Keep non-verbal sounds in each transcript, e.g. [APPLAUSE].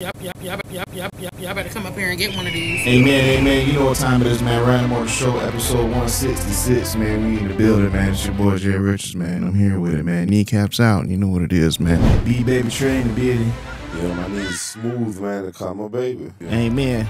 Y'all, y'all, y'all, y'all, y'all, y'all, y'all better come up here and get one of these. Amen, amen. You know what time it is, man. Random Order Show, episode 166, man. We in the building, man. It's your boy Jae Richards, man. I'm here with it, man. Kneecaps out. You know what it is, man. B Baby Trey in the building. Yo, my knees smooth, man, to call my baby. Amen.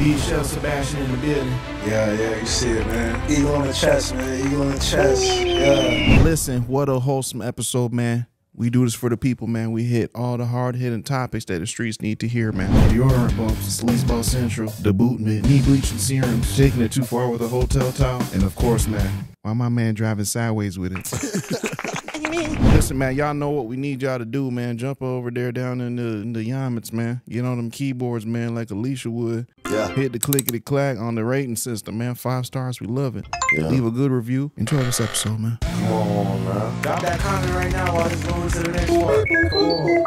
B Shell Sebastian in the building. Yeah, yeah, you see it, man. Eagle on the chest, man. Eagle on the chest. Yeah. Listen, what a wholesome episode, man. We do this for the people, man. We hit all the hard hitting topics that the streets need to hear, man. Deodorant bumps, sleazeball central, the boot mitt, knee bleaching serums, taking it too far with a hotel towel, and of course, man, why my man driving sideways with it? [LAUGHS] Listen, man, y'all know what we need y'all to do, man. Jump over there down in the in the Yamits, man. Get on them keyboards, man, like Alicia would. Yeah. Hit the clickety clack on the rating system, man. Five stars, we love it. Yeah. Leave a good review. Enjoy this episode, man. Come on, man. Drop that comment right now while it's going to the next part. Come on.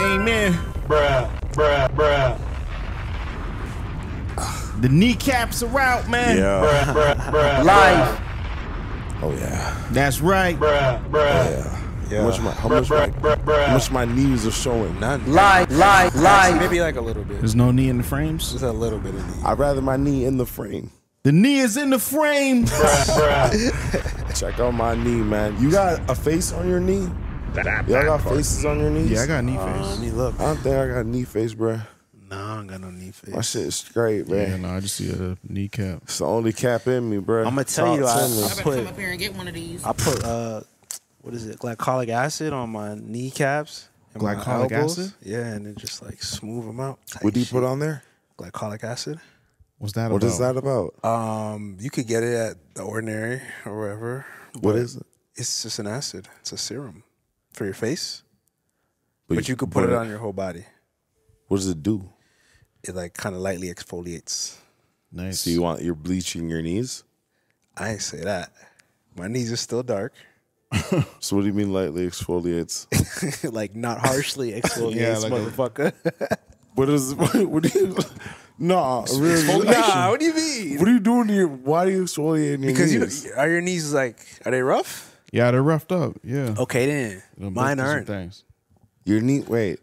Amen. Bruh, bruh, bruh. The kneecaps are out, man. Yeah. Bruh, bruh, bruh. Live. Oh, yeah. That's right. Bruh, bruh. Oh, yeah. How much my, how much my, Bruh, bruh, how much my knees are showing? Not Live, live, live. Maybe like a little bit. There's no knee in the frames. Just a little bit of knee. I'd rather my knee in the frame. The knee is in the frame. [LAUGHS] Check out my knee, man. You got a face on your knee? Y'all got faces on your knees? Yeah, I got knee uh, Let face. me look. I don't think I got knee face, bro. No, I don't got no knee face. My shit is straight, Yeah, man. no, I just see a kneecap. It's the only cap in me, bro. I'm gonna tell you, I- Y'all I better put- come up here and get one of these. I put uh, what is it? Glycolic acid on my kneecaps. and my Glycolic elbows. acid? Yeah, and then just like smooth them out. Tight what do you shit. put on there? Glycolic acid. What's that What about? is that about? Um, you could get it at the ordinary or wherever. What is it? It's just an acid. It's a serum for your face, But, but you could put it on your whole body. What does it do? It like kind of lightly exfoliates. Nice. So you want you're bleaching your knees? I ain't say that. My knees are still dark. [LAUGHS] So what do you mean lightly exfoliates? [LAUGHS] like not harshly [LAUGHS] exfoliates, Yeah, like a- motherfucker. what is what, what do you? Nah, really, nah, what do you mean? What are you doing to your? Why do you exfoliate your Because you are your knees like are they rough? yeah, they're roughed up. Yeah. Okay then, They'll mine built to some aren't. Things. Your knee. Wait.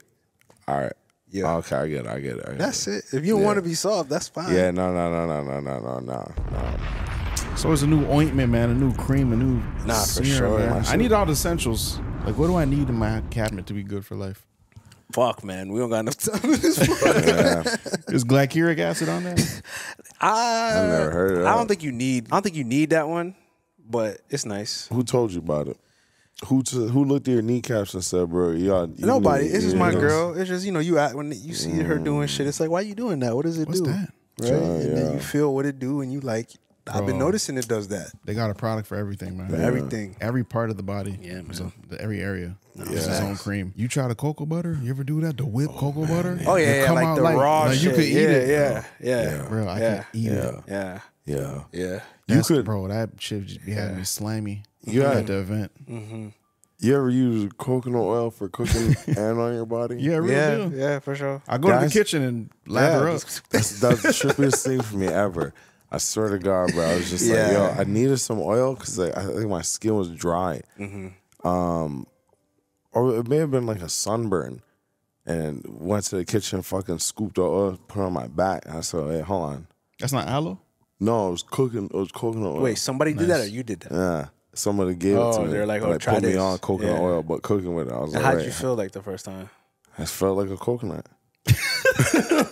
All right. Yeah. Okay, I get it. I get it. I get That's it. it. If you don't Yeah. want to be soft, that's fine. Yeah. No. No. No. No. No. No. No. No. No. So it's a new ointment, man. A new cream. A new Nah, for sure. man. I need all the essentials. Like, what do I need in my cabinet to be good for life? Fuck, man, we don't got enough time. in this. [LAUGHS] Yeah. Is glyceric acid on there? [LAUGHS] I, I've never heard of I don't think you need. I don't think you need that one, but it's nice. Who told you about it? Who to, who looked at your kneecaps and said, "Bro, y'all"? You Nobody. need- It's just my need- girl. It's just you know you act when you see her mm. doing shit. It's like why are you doing that? What does it What's do? that? Right? and then you feel what it do, and you like. I've been noticing it does that. They got a product for everything, man. For everything. Every part of the body. Yeah, man. a- the- every area. It's its Yeah. own cream. You try the cocoa butter? You ever do that? The whipped oh, cocoa butter? Oh It yeah, yeah come like out the raw like shit. You could eat yeah, it. Yeah, yeah, Bro, I yeah, can eat it. yeah, Yeah. yeah. You That's- could. bro. That shit just be having me slimy. Yeah. at the event. You ever use coconut oil for cooking [LAUGHS] and on your body? Yeah, real Yeah, deal. yeah, for sure. I go to the kitchen and lather Yeah, up. That's, that's the trippiest thing for me ever. I swear to God, bro. I was just like, yo, I needed some oil because like, I think my skin was dry. Mm-hmm. Um, or it may have been like a sunburn. And went to the kitchen, fucking scooped the oil, put it on my back. And I said, hey, hold on. That's not aloe. No, it was cooking. It was coconut oil. Wait, somebody did that or you did that? Yeah. Somebody gave it Oh, to me. they're like, oh, they try put me this. on coconut Yeah. oil, but cooking with it. I was And like, how'd you feel like the first time? I felt like a coconut. [LAUGHS]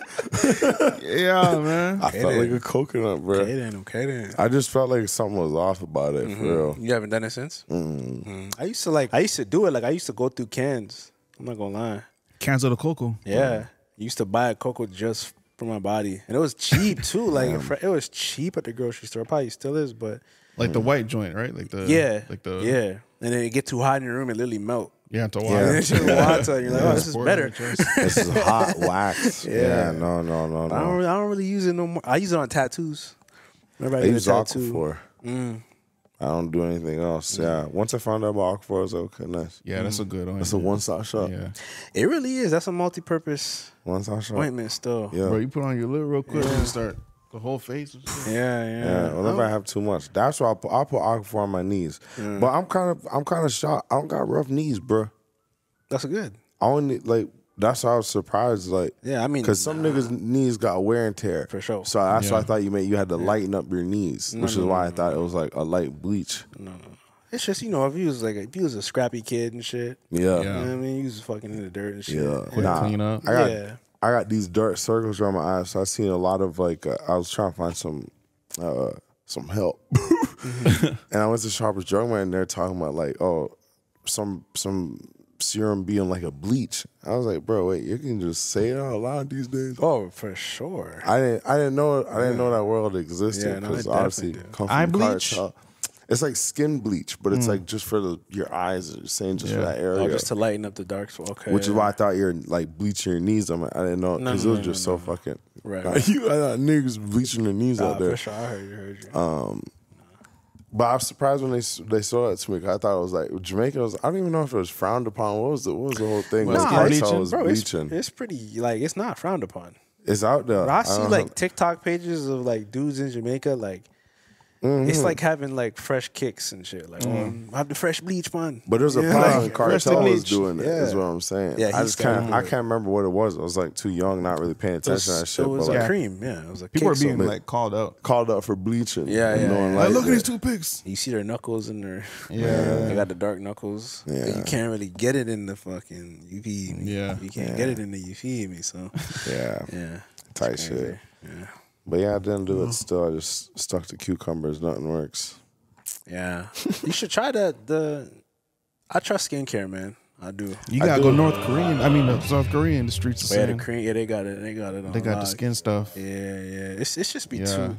Yeah, man. I felt like a coconut, bro. Okay then, okay then. I just felt like something was off about it, Mm-hmm. for real. You haven't done it since? Mm. I used to like. I used to do it. Like I used to go through cans. I'm not gonna lie. Cans of the cocoa. Yeah, I used to buy a cocoa just for my body, and it was cheap too. Like it was cheap at the grocery store. Probably still is, but Like the mm. white joint, right? Like the yeah, like the yeah. And then it get too hot in your room, it literally melt. You have to watch. Yeah. And [LAUGHS] it's just water, and you're like, oh, this is better. on your chest. [LAUGHS] This is hot wax. [LAUGHS] yeah. Yeah. no, no, no, I don't, no. really, I don't really use it no more. I use it on tattoos. Whenever I, I use tattoo. Aquaphor. I don't do anything else. Yeah. Once I found out about Aquaphor, I was like, okay, nice. Yeah, that's a mm. good one. It's a one stop shop. Yeah, It really is. That's a multi-purpose One stop shop. ointment still. Yeah. bro. You put on your lip real quick and start the whole face. and. Yeah, yeah. Yeah, whenever I have too much, that's why I put, I put Aquaphor on my knees. But I'm kind of I'm kind of shocked. I don't got rough knees, bro. That's good. I only like that's why I was surprised. Like, Yeah, I mean, because some niggas' knees got wear and tear For sure. So that's why I Yeah. thought you meant you had to lighten up your knees, which is why I thought it was like a light bleach. No, it's just you know if you was like if you was a scrappy kid and shit. Yeah, Yeah. You know what I mean, you was fucking in the dirt and shit. yeah. Quick clean up. I got Yeah. I got these dark circles around my eyes. So I seen a lot of like uh, I was trying to find some uh some help, [LAUGHS] and I went to Shoppers Drug Mart and they're talking about like oh some some serum being like a bleach. I was like, bro, wait, you can just say it out loud these days. Oh, for sure. I didn't I didn't know I didn't know that world existed Yeah, no, because obviously definitely do. come Eye from bleach? cartel. It's like skin bleach, but it's like mm. just for the your eyes. It's saying just for that oh, area. Oh, just to lighten up the dark spot. Okay. Which is why I thought you're like bleaching your knees. I'm like, I didn't know because no, it was no, just no, so fucking. Right. Like, [LAUGHS] you, I thought niggas bleaching their knees Nah, out there. for sure. I heard you. Heard you. Um, but I was surprised when they they saw it to me. 'cause I thought it was like Jamaica. Was, I don't even know if it was frowned upon. What was the what was the whole thing? Well, It was skin cartel bleaching? was Bro, it's, bleaching. it's pretty like it's not frowned upon. It's out there. Bro, I see don't like know. TikTok pages of like dudes in Jamaica like. Mm-hmm. It's like having like fresh kicks and shit. Like, Mm. oh, have the fresh bleach, man. But there's a Yeah, problem. like, Cartel was doing it. Is Yeah. what I'm saying. Yeah, I just can't. I can't remember what it was. I was like too young, not really paying It was, attention to that shit. it was but a like, cream. Yeah, it was a People are being so- like called out. called up for bleaching. Yeah, yeah, no one yeah. liked look at these two pics. You see their knuckles and their Yeah. They got the dark knuckles. Yeah. You can't really get it in the fucking you. Yeah. You can't Yeah. get it in the you me. So Yeah, yeah. tight shit. Yeah. But yeah, I didn't do it. Mm. Still, I just stuck to cucumbers. Nothing works. Yeah. you should try that the I trust skincare, man. I do. You I gotta do. go North Korean. I mean, South Korean. The streets are But yeah, the saying cream, yeah, they got it. They got it. On they got the skin stuff. Yeah, yeah. It's it's just be Yeah. too.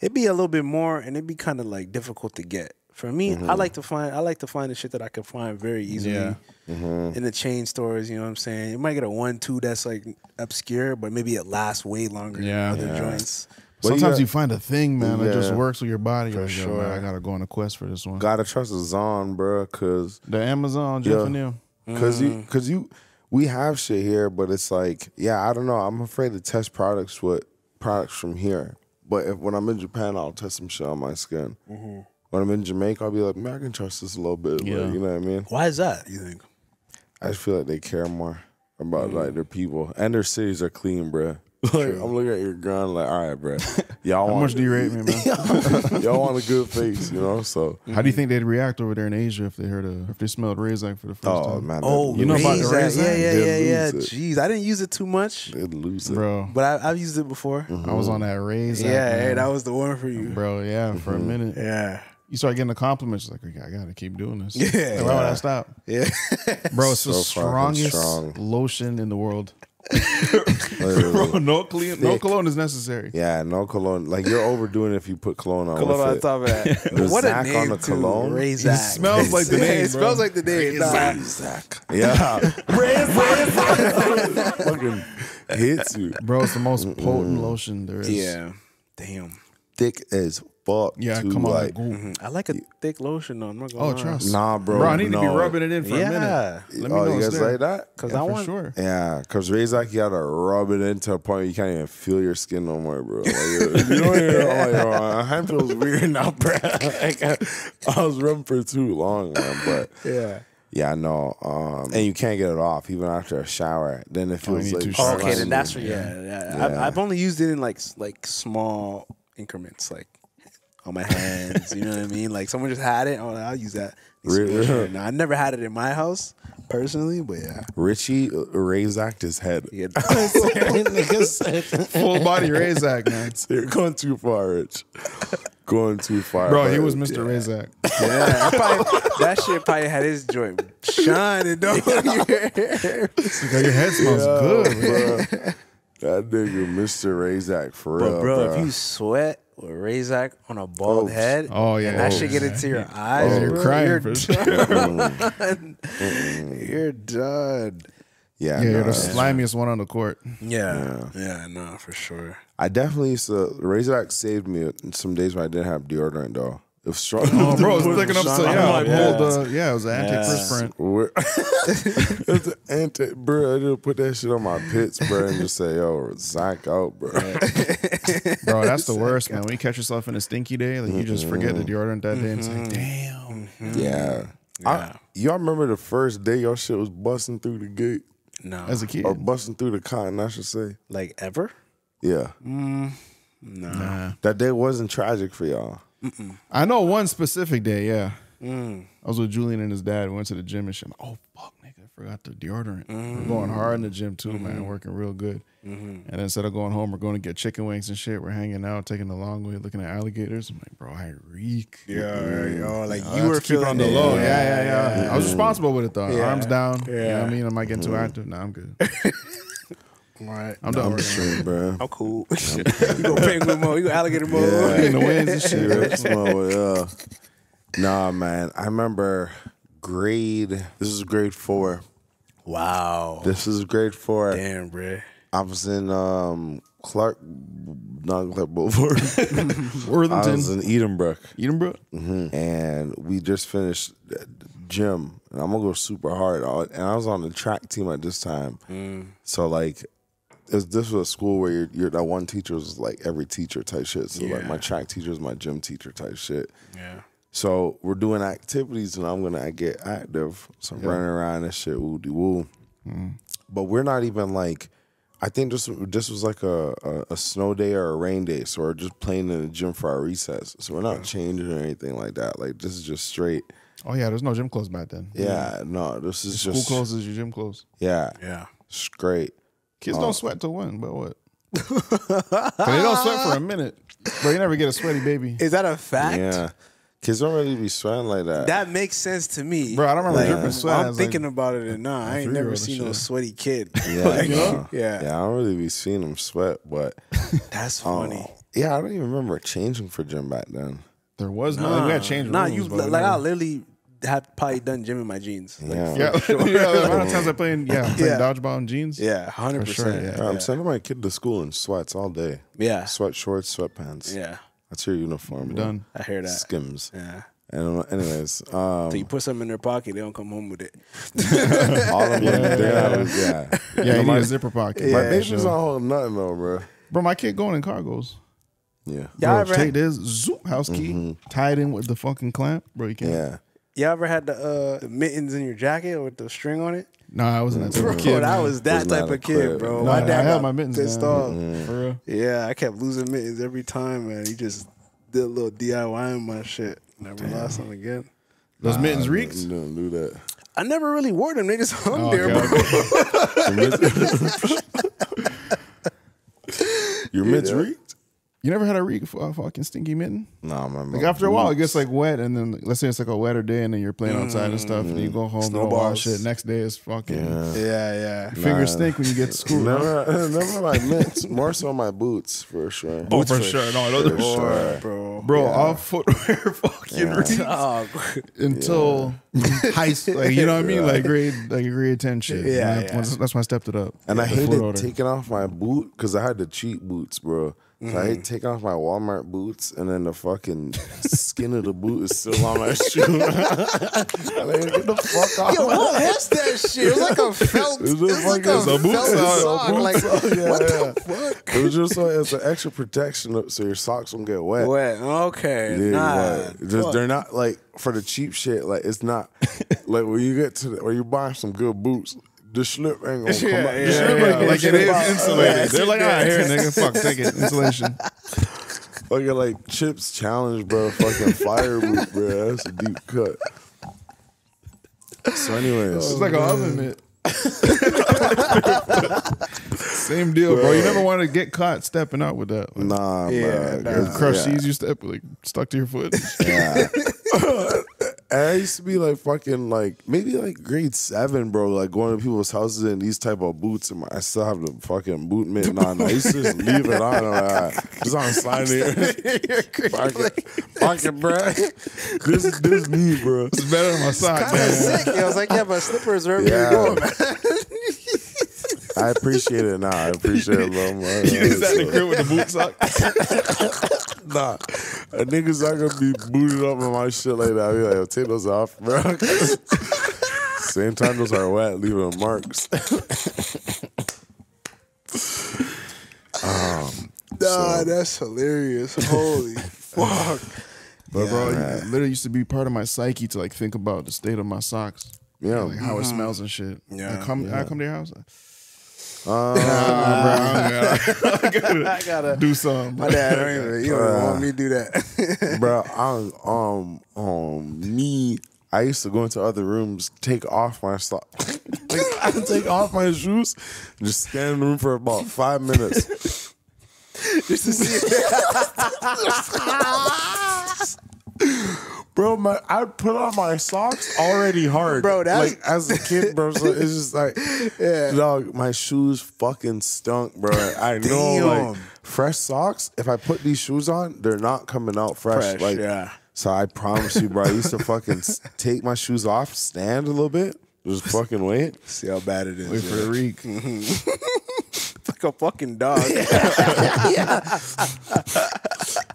It'd be a little bit more, and it'd be kind of like difficult to get. For me, I mm-hmm. like to find I like to find the shit that I can find very easily Yeah. in the chain stores. You know what I'm saying? You might get a one two that's like obscure, but maybe it lasts way longer Yeah. than other Yeah. joints. But you Sometimes got- you find a thing, man, that just works with your body. For sure. man, I gotta go on a quest for this one. Gotta trust the Zon, bro, cause The Amazon, Jeff Yeah. and them. Cause you, mm. cause you, we have shit here, but it's like, yeah, I don't know. I'm afraid to test products with products from here. But if when I'm in Japan, I'll test some shit on my skin. Mm-hmm. When I'm in Jamaica, I'll be like, man, I can trust this a little bit. Like, Yeah. you know what I mean? Why is that? You think? I just feel like they care more about mm. like their people and their cities are clean, bro. [LAUGHS] Like I'm looking at your gun, like, all right, bro. [LAUGHS] Y'all How want much do you rate me, man? [LAUGHS] y'all want a good face, you know? So, How do you think they'd react over there in Asia if they heard a if they smelled Razac for the first oh time? man, Oh, they'd You know lose about the it. Razac? Yeah, yeah, They'd yeah, yeah. it. Jeez, I didn't use it too much, They'd lose it, Bro, but I, I've used it before. I was on that Razac. Yeah, hey, that was the one for you. Bro, yeah, for a mm-hmm. minute. Yeah, You start getting the compliments, like, okay, I gotta keep doing this. Yeah. Like, why would I stop? yeah. [LAUGHS] Bro, it's the So fucking strongest strong. lotion in the world. [LAUGHS] Bro, no cologne, no cologne is necessary. Yeah, no cologne. Like you're overdoing it if you put cologne on. Cologne on top of that. [LAUGHS] The what a name on the too. cologne? Razac. It smells like the Yeah, name, It bro. smells like the name. Nah. Yeah, fucking hits you. Bro, it's the most potent lotion there is. Yeah. Damn. Thick as fuck. Yeah, too, come on. like, go. Mm, I like a thick lotion though. I'm not gonna Oh, lie. trust. Nah, bro. Bro, I need to be rubbing it in for a minute. Yeah. Let me oh, know you it's guys there. like that? Cause Yeah, I for want. sure. Yeah, because Razac, you gotta rub it into a point you can't even feel your skin no more, bro. Like, [LAUGHS] you know, you're like, oh, my hand feels weird now, bro. [LAUGHS] Like, I, I was rubbing for too long, man. But Yeah. yeah, no. Um, and you can't get it off even after a shower. Then it Oh, you feels need like Oh, okay, then that's what. Yeah, yeah. I've, I've only used it in like like small increments, like on my hands. you know what I mean? Like someone just had it. Oh, I'll use that. Really? No, I never had it in my house personally, but yeah. Richie uh, Razac his head. yeah. [LAUGHS] Full body Razac, man. You're going too far, Rich. going too far. Bro, he was Mr. Razac. yeah, probably, that shit probably had his joint shining, Don't yeah. Like, your head smells good. bro. Bro, that nigga, Mr. Razac, for real. But bro, if you sweat with Razac on a bald Oh. head, Oh, yeah. and that Oh, shit get into your [LAUGHS] oh, eyes, Oh, you're bro, crying you're for sure. done. [LAUGHS] [LAUGHS] you're done. yeah, Yeah, you're nah, the slimiest one on the court. Yeah, yeah, no, for sure. I definitely used to. Razac saved me some days when I didn't have deodorant, though. It was. Oh, bro, it's thick enough to Sean, yeah, I'm like, hold the yeah, it was an antiperspirant. [LAUGHS] We're- [LAUGHS] it's an anti, bro. I just put that shit on my pits, bro, and just say, "Yo, Zach out, bro." [LAUGHS] Bro, that's the worst, man. When you catch yourself in a stinky day, like you just forget the mm-hmm. deodorant that day and it's like, mm-hmm. damn. Mm-hmm. Yeah, I, y'all remember the first day your shit was busting through the gate No, As a kid. or busting through the cotton? I should say. like ever. Yeah, mm, No, Nah. that day wasn't tragic for y'all. I know one specific day, yeah. Mm. I was with Julian and his dad. We went to the gym and shit. Like, oh, fuck, nigga. I forgot the deodorant. We're going hard in the gym, too, Mm-hmm. man. Working real good. And instead of going home, we're going to get chicken wings and shit. We're hanging out, taking the long way, looking at alligators. I'm like, bro, I reek. yeah, yo, like I you were feeling on the it. low. Yeah, yeah, yeah. I was responsible with it, though. Yeah. Arms down. You know what Yeah. I mean? Am I getting too active? Nah, I'm good. [LAUGHS] Right. I'm done. I'm straight, bro. I'm cool. [LAUGHS] you go penguin mode. You go [LAUGHS] alligator mode. Yeah. In the winds and shit. Yeah, small, yeah. Nah, man. I remember grade. This is grade four. Wow. This is grade four. Damn, bro. I was in um Clark, not Clark Boulevard. [LAUGHS] Worthington. I was in Edenbrook, Edinburgh. and we just finished gym, and I'm gonna go super hard. And I was on the track team at this time, so like. It was- this was a school where you're, you're that one teacher was like every teacher type shit. So like my track teacher is my gym teacher type shit. Yeah. So we're doing activities, and I'm gonna get active. So I'm running around and shit, woo de woo. But we're not even like. I think this this was like a, a, a snow day or a rain day, so we're just playing in the gym for our recess. So we're not changing or anything like that. Like this is just straight. Oh, yeah, there's no gym clothes back then. Yeah, no, this is School just clothes is your gym clothes. yeah, Yeah. straight. Kids don't oh. sweat till when, but what? [LAUGHS] they don't sweat for a minute. But you never get a sweaty baby. Is that a fact? Yeah, kids don't really be sweating like that. That makes sense to me. Bro, I don't remember Like, dripping sweat. I I'm was thinking like- about it, and nah, I ain't never three-year-old seen and no shit. sweaty kid. [LAUGHS] yeah, Like, no. yeah. yeah. I don't really be seeing them sweat, but [LAUGHS] That's oh, funny. yeah, I don't even remember changing for gym back then. There was no, like, we had changed Nah, rooms. you but we like I never- literally have probably done gym in my jeans. Like, Yeah, Yeah, [LAUGHS] yeah. The amount of [LAUGHS] times I play in, yeah, playing Yeah. dodgeball in jeans. yeah, hundred For sure, percent. yeah. I'm sending my kid to school in sweats all day. Yeah, Sweat shorts, sweatpants. yeah. That's your uniform. bro. Done. I hear that. Skims. Yeah. And uh, anyways, [LAUGHS] um, So you put something in their pocket, they don't come home with it. all of them, yeah, yeah. Yeah, you my, need a zipper pocket. my Yeah, baby's sure. not holding nothing though, bro. Bro, my kid going in cargos. Yeah, Y'all Bro, ever take this zoop house key, tied in with the fucking clamp, bro. You can't. yeah. Y'all ever had the, uh, the mittens in your jacket with the string on it? Nah, I wasn't that type Bro, of kid. that man. was that Was type of kid, equipped. bro. Nah, my dad held got my mittens pissed down. off. for real. Yeah, I kept losing mittens every time, man. He just did a little DIY in my shit. Never lost them again. Those mittens You reeks. don't do that. I never really wore them. They just hung Oh, there, okay, bro. okay. [LAUGHS] Your mitts [LAUGHS] reeked? You never had a reek for a fucking stinky mitten? Nah, my Like after a while, it gets like wet, and then let's say it's like a wetter day, and then you're playing outside and stuff, and you mm-hmm. go home, don't wash it. Next day is fucking Yeah. Yeah, yeah. fingers stink when you get to school. Never, [LAUGHS] never my [LAUGHS] mitts. More so my boots for sure. Oh, for sure. No, those are sure. bro. Bro, all footwear [LAUGHS] fucking reeks Dog. until high school. Like, you know what I mean? Like grade, like grade ten shit. Yeah, yeah. That's, that's when I stepped it up. And I hated taking off my boot because I had the cheap boots, bro. So I Mm-hmm. taking off my Walmart boots and then the fucking skin of the boot is still on my shoe. [LAUGHS] like, get the fuck off. Yo, what [LAUGHS] was that shit? It was like a [LAUGHS] felt. It's It like fucking- a a boot felt sock. Like, yeah, what yeah. the fuck? It was just so it's an extra protection so your socks don't get wet. Wet. Okay. Yeah, nah. like, just, fuck. they're not like for the cheap shit. Like it's not like when you get to the, when you buy some good boots, the slip ain't gonna come Yeah, out. yeah, The slip yeah, ain't gonna Like it slip is insulated. Yeah, [LAUGHS] They're like, all right, here, nigga, fuck, take it, [LAUGHS] insulation. Look at like Chips Challenge, bro. Fucking fire boot, bro. That's a deep cut. So, anyways, It's like an oh, oven mitt. [LAUGHS] Same deal, bro. You never want to get caught stepping out with that. Like, nah, Yeah, bro. nah. Crush yeah. sees you step like stuck to your foot. Yeah. I used to be like fucking like maybe like grade seven, bro. Like going to people's houses in these type of boots, and I still have the fucking boot mitt on. I used to just [LAUGHS] leave [LAUGHS] it on, just on slide here. Fucking, fucking, bro. This is this me, bro. It's better than my sock, Kind of man. sick. I was like, yeah, but slippers are everywhere Yeah. you go, man. [LAUGHS] I appreciate it now. I appreciate it a little more. You just sat in the crib with the boot sock. [LAUGHS] Nah, a nigga's not gonna be booted up on my shit like that. I be like, yo, take those off, bro. [LAUGHS] Same time those are wet, leaving marks. [LAUGHS] Um, nah, that's hilarious. Holy fuck. But bro, it literally used to be part of my psyche to like think about the state of my socks. Yeah. like how it mm-hmm. smells and shit. Yeah. I come, I come to your house. Uh, Nah, bro, I gotta, [LAUGHS] I gotta. do something. My dad don't even. You don't even want me to do that. [LAUGHS] bro, I um um me. I used to go into other rooms, take off my socks, [LAUGHS] I take off my shoes, and just stand in the room for about five minutes. Just to see. Bro, my I put on my socks already hard. Bro, that's- like as a kid, bro. So it's just [LAUGHS] like, Yeah. dog, my shoes fucking stunk, bro. I know, like fresh socks. If I put these shoes on, they're not coming out fresh. Fresh, like, yeah. So I promise you, bro. I used to fucking [LAUGHS] take my shoes off, stand a little bit, just fucking wait. See how bad it is. Wait for the reek. Mm-hmm. [LAUGHS] It's like a fucking dog. Yeah,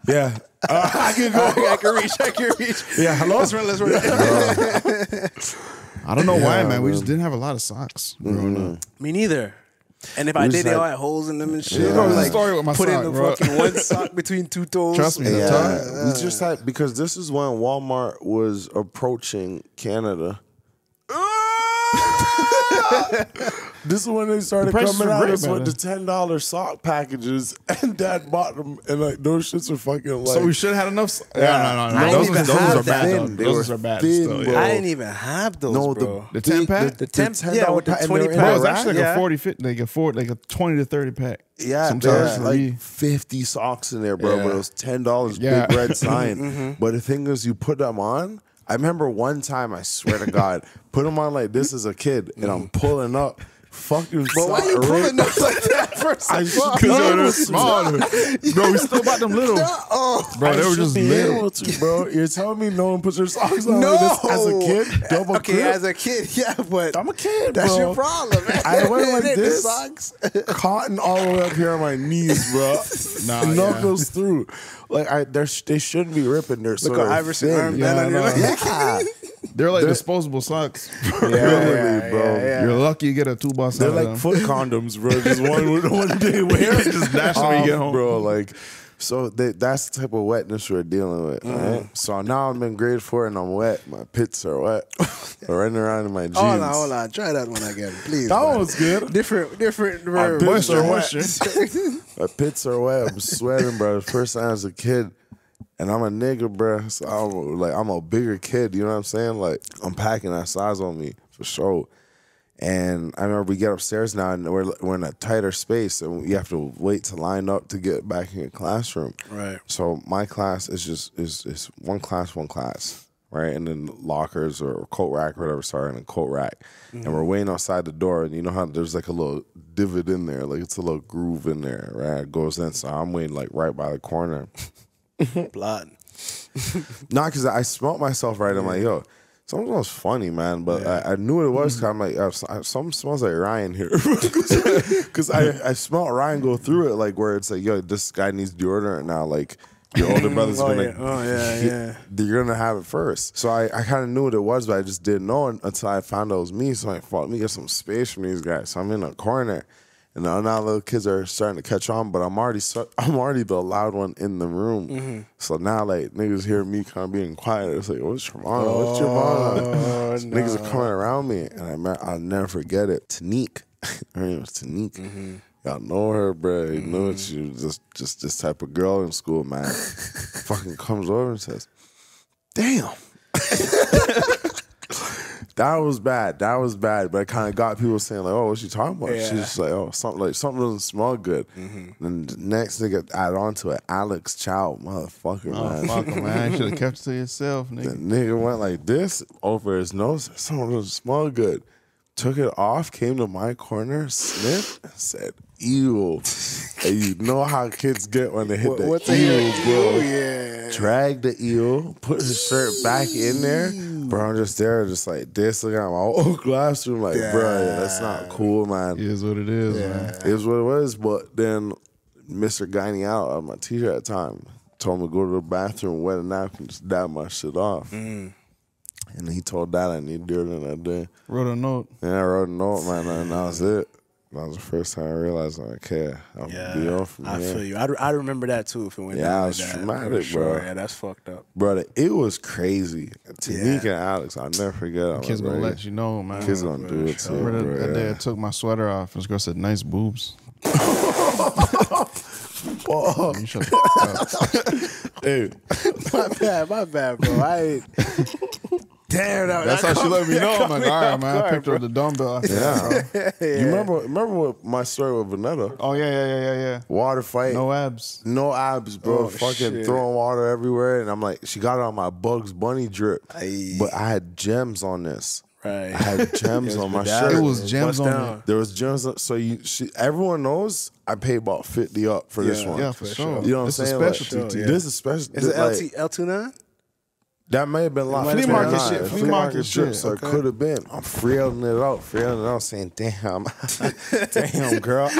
uh, [LAUGHS] I can go. [LAUGHS] I can reach. I can reach. Yeah, hello. Let's run. Let's run. [LAUGHS] I don't know why, Yeah, man. We just didn't have a lot of socks growing up. Me neither. And if I did, just they had- all had holes in them and shit. Yeah. I Bro, was there's a like, story with my put in the bro. fucking one sock between two toes. Trust me, the Yeah, time. we just had because this is when Walmart was approaching Canada. [LAUGHS] this is when they started The coming were out great us with the ten dollar sock packages, [LAUGHS] and Dad bought them, and like those shits are fucking like. So we should have had enough. s- Yeah, no, no, no. I those didn't was, those are bad. that. though. They Those were are bad. thin, still, bro. yeah. I didn't even have those, no, bro. The 10 pack? The 10 10 yeah, with the pack, and 20 they're Bro, pack. it's Iraq? actually like yeah. a 40, 50, like a 40, like a 20 to 30 pack. Yeah, Sometimes there's like fifty socks in there, bro. Yeah. But it was ten dollars, Yeah. big red [LAUGHS] sign. Mm-hmm. But the thing is, you put them on. I remember one time, I swear to God, put him on like this as a kid, and I'm mm. pulling up, fucking. But why you pulling up like that first? [LAUGHS] I Because they were small. Bro, we still bought them [LAUGHS] little. Oh, Bro, they were just little. to, bro. You're telling me no one puts their socks on no. like this as a kid? Double [LAUGHS] okay, crib? as a kid, yeah, but I'm a kid, that's bro. your problem. Man. I went like this. socks. cotton all the way up here on my knees, bro. Nah, and yeah. knuckles through. Like I, they're, shouldn't be ripping. They're Look at Iverson armband Yeah, on your leg. Yeah, They're like They're- disposable socks. [LAUGHS] really, yeah, bro. yeah, yeah. You're lucky you get a two boss They're like foot condoms, bro. Just one [LAUGHS] one day wear, Just dash them when you get home. bro. Like, so they, that's the type of wetness we're dealing with, Mm-hmm. right? So now I'm in grade four and I'm wet. My pits are wet. [LAUGHS] I'm running around in my jeans. Hold on, hold on. Try that one again, please. That man. one was good. different, different. My pits are wet. My pits are wet. I'm sweating, bro. First time as a kid. And I'm a nigga, bro. So I'm like I'm a bigger kid, you know what I'm saying? Like I'm packing that size on me for sure. And I remember we get upstairs now and we're we're in a tighter space and you have to wait to line up to get back in your classroom. Right. So my class is just is is one class, one class, right? And then lockers or coat rack or whatever, sorry, and a coat rack. And we're mm-hmm. waiting outside the door, and you know how there's like a little divot in there, like it's a little groove in there, right? It goes in. So I'm waiting like right by the corner. [LAUGHS] Blood. [LAUGHS] Not because I smelt myself right. I'm like, yo, something smells funny, man. But I, I knew what it was. Cause I'm like, uh, so- something smells like Ryan here. [LAUGHS] Because I, I smelled Ryan go through it, like where it's like, yo, this guy needs deodorant now. Like, your older brother's Oh, gonna, yeah. Oh, yeah, yeah. you're gonna have it first. So I, I kind of knew what it was, but I just didn't know until I found out it was me. So I thought, let me get some space from these guys. So I'm in a corner, and now, now little kids are starting to catch on, but I'm already so, [LAUGHS] I'm already the loud one in the room. Mm-hmm. So now like niggas hear me kind of being quiet. It's like, what's your mom? What's your mom? Oh, [LAUGHS] Niggas are coming around me, and I I'll never forget it. Tanique, [LAUGHS] her name was Tanique. Mm-hmm. Y'all know her, bro. You know it's you just just this type of girl in school, man. Fucking comes over and says, "Damn." That was bad. That was bad. But it kind of got people saying like, "Oh, what's she talking about?" She's just like, "Oh, something like something doesn't smell good." Mm-hmm. Then the next nigga add on to it, Alex Chow, motherfucker, Oh, man. fuck 'em, man. You should have [LAUGHS] kept it to yourself, nigga. The nigga. nigga went like this over his nose. Something doesn't smell good. Took it off, came to my corner, sniffed, and said, "Ew." and you know how kids get when they hit What, the what's ew, a bro. Oh, yeah. Dragged the eel, put his shirt back in there. Bro, I'm just there, just like this, looking at my old [LAUGHS] classroom, like, bro, that's not cool, man. It is what it is, man. It was what it was. But then Mr. Guiney out, uh, my teacher at the time, told me to go to the bathroom, wet a napkin, just dab my shit off. And he told Dad I need deodorant that day. Wrote a note. Yeah, I wrote a note, man, and that was it. That was the first time I realized I care. I'm Yeah, be on from I here. feel you. I, I remember that too. If it went Yeah, down I like was that, for traumatic, sure. bro. Yeah, that's fucked up. Brother, it was crazy. Tanique and Alex, I'll never forget. I'm Kids like, gonna let you know, man. Kids gonna do it too, Remember bro. that, that day I took my sweater off. This girl said, "Nice boobs." You shut fuck up. [LAUGHS] Hey, [LAUGHS] my bad, my bad, bro. I ain't. Damn, that, That's how she let me know. I'm like, all right, man. I picked her up the dumbbell. [LAUGHS] I yeah. You remember? Remember what my story with Vanetta? Oh yeah, yeah, yeah, yeah, yeah. Water fight. No abs. No abs, bro. Oh, Fucking shit. throwing water everywhere, and I'm like, she got it on my Bugs Bunny drip, Aye. but I had gems on this. Right. I had [LAUGHS] gems on my shirt. It was gems on down. it. There was gems. on- So you, she, everyone knows I paid about fifty up for this one. Yeah, for, sure. You know what It's I'm a saying? Like, specialty. Sure, too. This is special. Is it like, LT L two nine? That may have been have flea market shit. Flea Flea market market shit. So okay. it could have been. I'm freeling it out, freeling it out, saying, "Damn, [LAUGHS] damn, girl." [LAUGHS]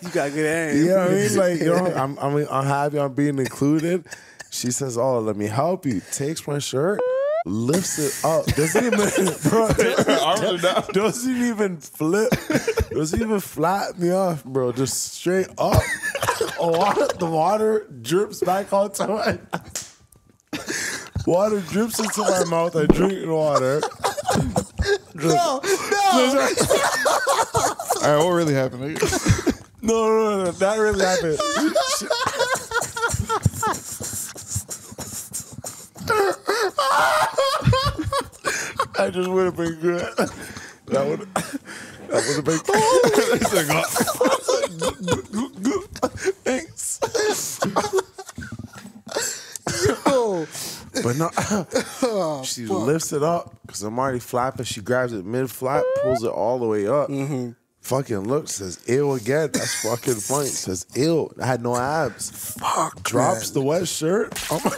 You got good aim. You know what I mean? Like, you [LAUGHS] know, I'm, I'm, I'm happy I'm being included. She says, "Oh, let me help you." Takes my shirt, lifts it up. Doesn't even, bro. Doesn't, doesn't even flip. Doesn't even flat me off, bro. Just straight up. Oh, water, the water drips back onto my. Water drips into my mouth. I drink water. No, no. [LAUGHS] All right, what really happened? [LAUGHS] No, no, no, no, that really happened. [LAUGHS] I just would have been good. That would that would have been Thanks. But no, [LAUGHS] [LAUGHS] she oh, lifts it up because I'm already flapping. She grabs it mid flap, pulls it all the way up. Mm-hmm. Fucking looks, says ill again. That's fucking [LAUGHS] funny. Says ill. I had no abs. Fuck. Drops the wet shirt on my.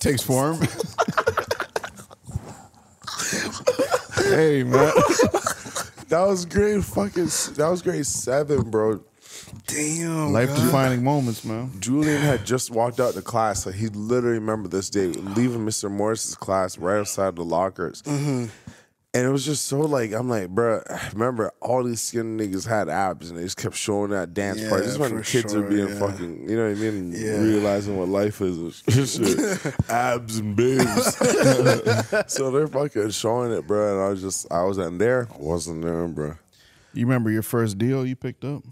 Takes form. hey man, that was great. fucking. That was grade seven, bro. Damn. life defining moments, man. Julian had just walked out the class, so he literally remembered this day, leaving Mr. Morris's class right outside the lockers. Mm-hmm. And it was just so like, I'm like, bro, remember all these skinny niggas had abs and they just kept showing that dance Yeah, part. This is when kids sure, are being yeah. fucking, you know what I mean? Yeah. Realizing what life is. [LAUGHS] Shit. abs and babes. [LAUGHS] so they're fucking showing it, bro. And I was just, I wasn't there. I wasn't there, bro. You remember your first deal you picked up?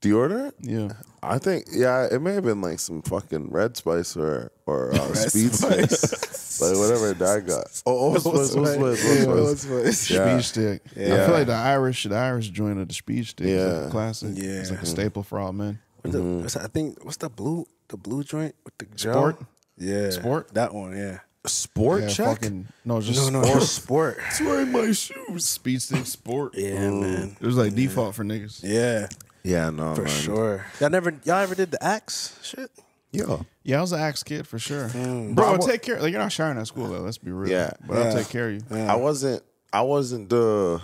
Deodorant? Yeah. I think yeah, it may have been like some fucking red spice or or uh, [LAUGHS] speed spice, like whatever that got. [LAUGHS] Oh, Old Spice, Old Spice, Old Spice. Yeah. Speed stick. I Yeah. feel like the Irish, the Irish joint of the speed stick is like Yeah. a classic. Yeah. It's like a staple for all men. What's the, what's that? I think what's the blue the blue joint with the gel? Sport? Yeah. Sport? That one, yeah. Sport Yeah, check. fucking no, just No, no, sport. just sport. It's wearing my shoes. speed stick sport. Yeah, man. It was like default for niggas. Yeah, Yeah, no, for man. sure. Y'all never y'all ever did the axe shit? Yeah, Yeah, I was an axe kid for sure. Mm. Bro, But I I'll take care. Like you're not sharing at school though. Let's be real. Yeah. but I'll take care of you. I wasn't. I wasn't the.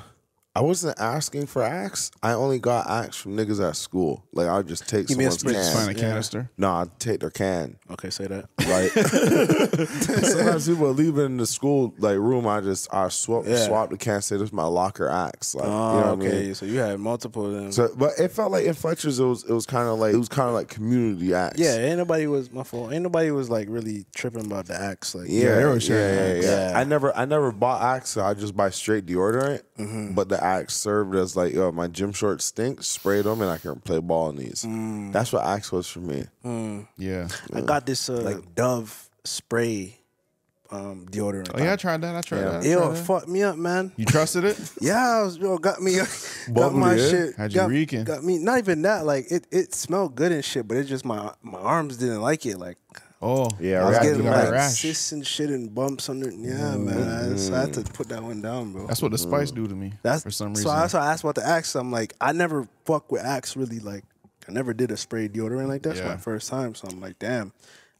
I wasn't asking for axe. I only got axe from niggas at school. Like I'd just take Give me a someone's spritz. can. Find a Yeah. canister. No, I'd take their can. Okay, say that. Like [LAUGHS] [LAUGHS] sometimes people leave it in the school like room. I just I swap Yeah. swap the can. Say this is my locker axe. Like Oh, you know what okay. I mean. So you had multiple of them. So, but it felt like in Fletcher's, it was it was kind of like it was kind of like community axe. yeah, ain't nobody was my fault. Ain't nobody was like really tripping about the axe. Like Yeah, they yeah, yeah, yeah. Yeah. I never, I never bought Axe. So I just buy straight deodorant. Mm-hmm. But the Axe served as like, yo, my gym shorts stink. Spray them, and I can play ball in these. Mm. That's what Axe was for me. Yeah. I got this uh, like Dove spray um, deodorant. Oh yeah, I tried that. I tried that. I Yo, tried it that. fucked me up, man. You trusted it? [LAUGHS] Yeah, I was, yo, got me, [LAUGHS] got Bubbly, my eh? shit. Had you got, reeking? Got me. Not even that. Like it, it smelled good and shit, but it just my my arms didn't like it. Like Oh Yeah, I was getting You got a like rash. cysts and shit and bumps under. Yeah, man. I, just, I had to put that one down, bro. That's what the spice do to me. That's for some reason. So that's why I asked about the Axe. I'm like, I never fuck with Axe really. Like, I never did a spray deodorant like. That's Yeah. my first time. So I'm like, damn.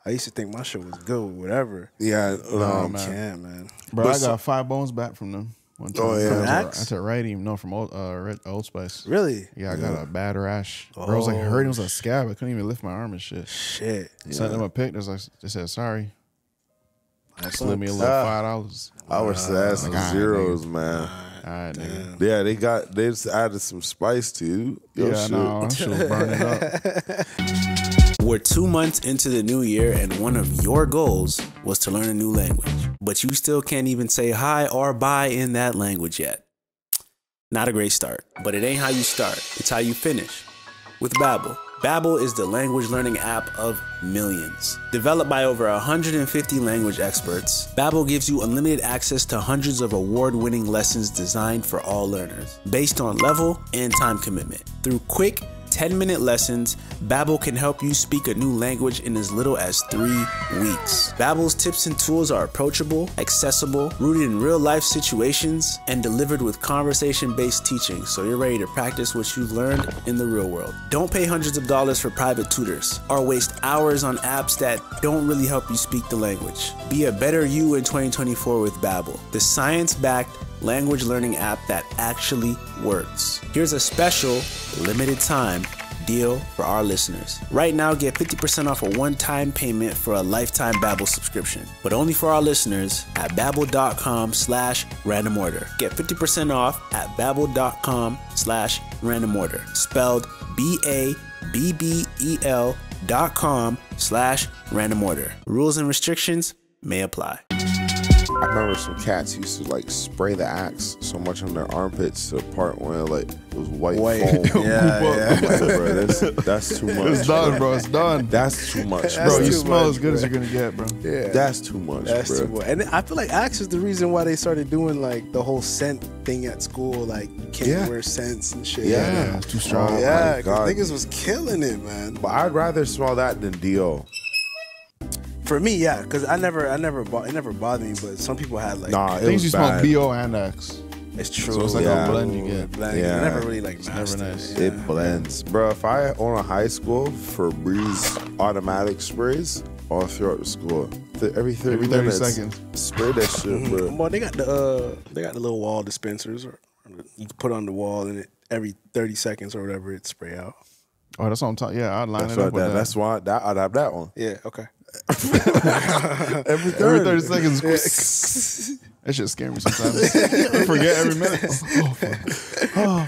I used to think my shit was good, whatever. Yeah, No, um, man. can't, man. Bro, But I so- got five bones back from them. One time. Oh, yeah. I From took- Axe? I took writing. No, from Old, uh, Red, Old Spice. Really? Yeah, I got a bad rash. Bro, it was like hurting. It was a scab. I couldn't even lift my arm and shit. Shit. Sent them a pic. They, was like, they said sorry. That Slid me a little Ah. five dollars. I was sad some God, zeros, man. All right, nigga. Yeah, they got they just added some spice to your Yeah, shit. no, I should have burned it up. [LAUGHS] [LAUGHS] We're two months into the new year, and one of your goals was to learn a new language, but you still can't even say hi or bye in that language yet. Not a great start, but it ain't how you start, it's how you finish. With Babbel. Babbel is the language learning app of millions. Developed by over 150 language experts, Babbel gives you unlimited access to hundreds of award-winning lessons designed for all learners, based on level and time commitment. Through quick 10-minute lessons, Babbel can help you speak a new language in as little as 3 weeks. Babbel's tips and tools are approachable, accessible, rooted in real-life situations, and delivered with conversation-based teaching so you're ready to practice what you've learned in the real world. Don't pay hundreds of dollars for private tutors or waste hours on apps that don't really help you speak the language. Be a better you in 2024 with Babbel, the science-backed language learning app that actually works. Here's a special limited time deal for our listeners. Right now, get 50% off a one-time payment for a lifetime Babbel subscription, but only for our listeners at babbel.com slash random order. Get 50% off at babbel.com slash random order, spelled B-A-B-B-E-L dot com slash random order. Rules and restrictions may apply. I remember some cats used to like spray the axe so much on their armpits to the part where like it was white, White. foam. [LAUGHS] Yeah, Like, [LAUGHS] bro, that's, that's too much. It's done, bro. It's done. That's too much, Bro, bro. you smell much, as good as you're gonna get, bro. Yeah. That's too much, That's bro. too much. And I feel like Axe is the reason why they started doing like the whole scent thing at school. Like you can't Yeah. wear scents and shit. Yeah. Yeah, too strong. Oh, yeah, because niggas was killing it, man. But I'd rather smell that than Dio. For me, yeah, because I never, I never, bo- it never bothered me. But some people had like, Nah, it Things was you smell bad. BO and X. it's true. So it's like a blend you get. Blend. Yeah. I never really like never nice. it. It blends, bro. If I own a high school Febreze automatic sprays all throughout the school, th- every thirty, Every 30 minutes, seconds. spray that shit, bro. Well, they got the, uh, they got the little wall dispensers, or you can put on the wall, and it every thirty seconds or whatever it spray out. Oh, that's what I'm talking. Yeah, I'd line That's, it what up with that, that. that's why that, I'd have that one. Yeah. Okay. [LAUGHS] Every Every 30 seconds. [LAUGHS] that shit scare me sometimes. I forget every minute. [LAUGHS] Oh, fuck. Oh.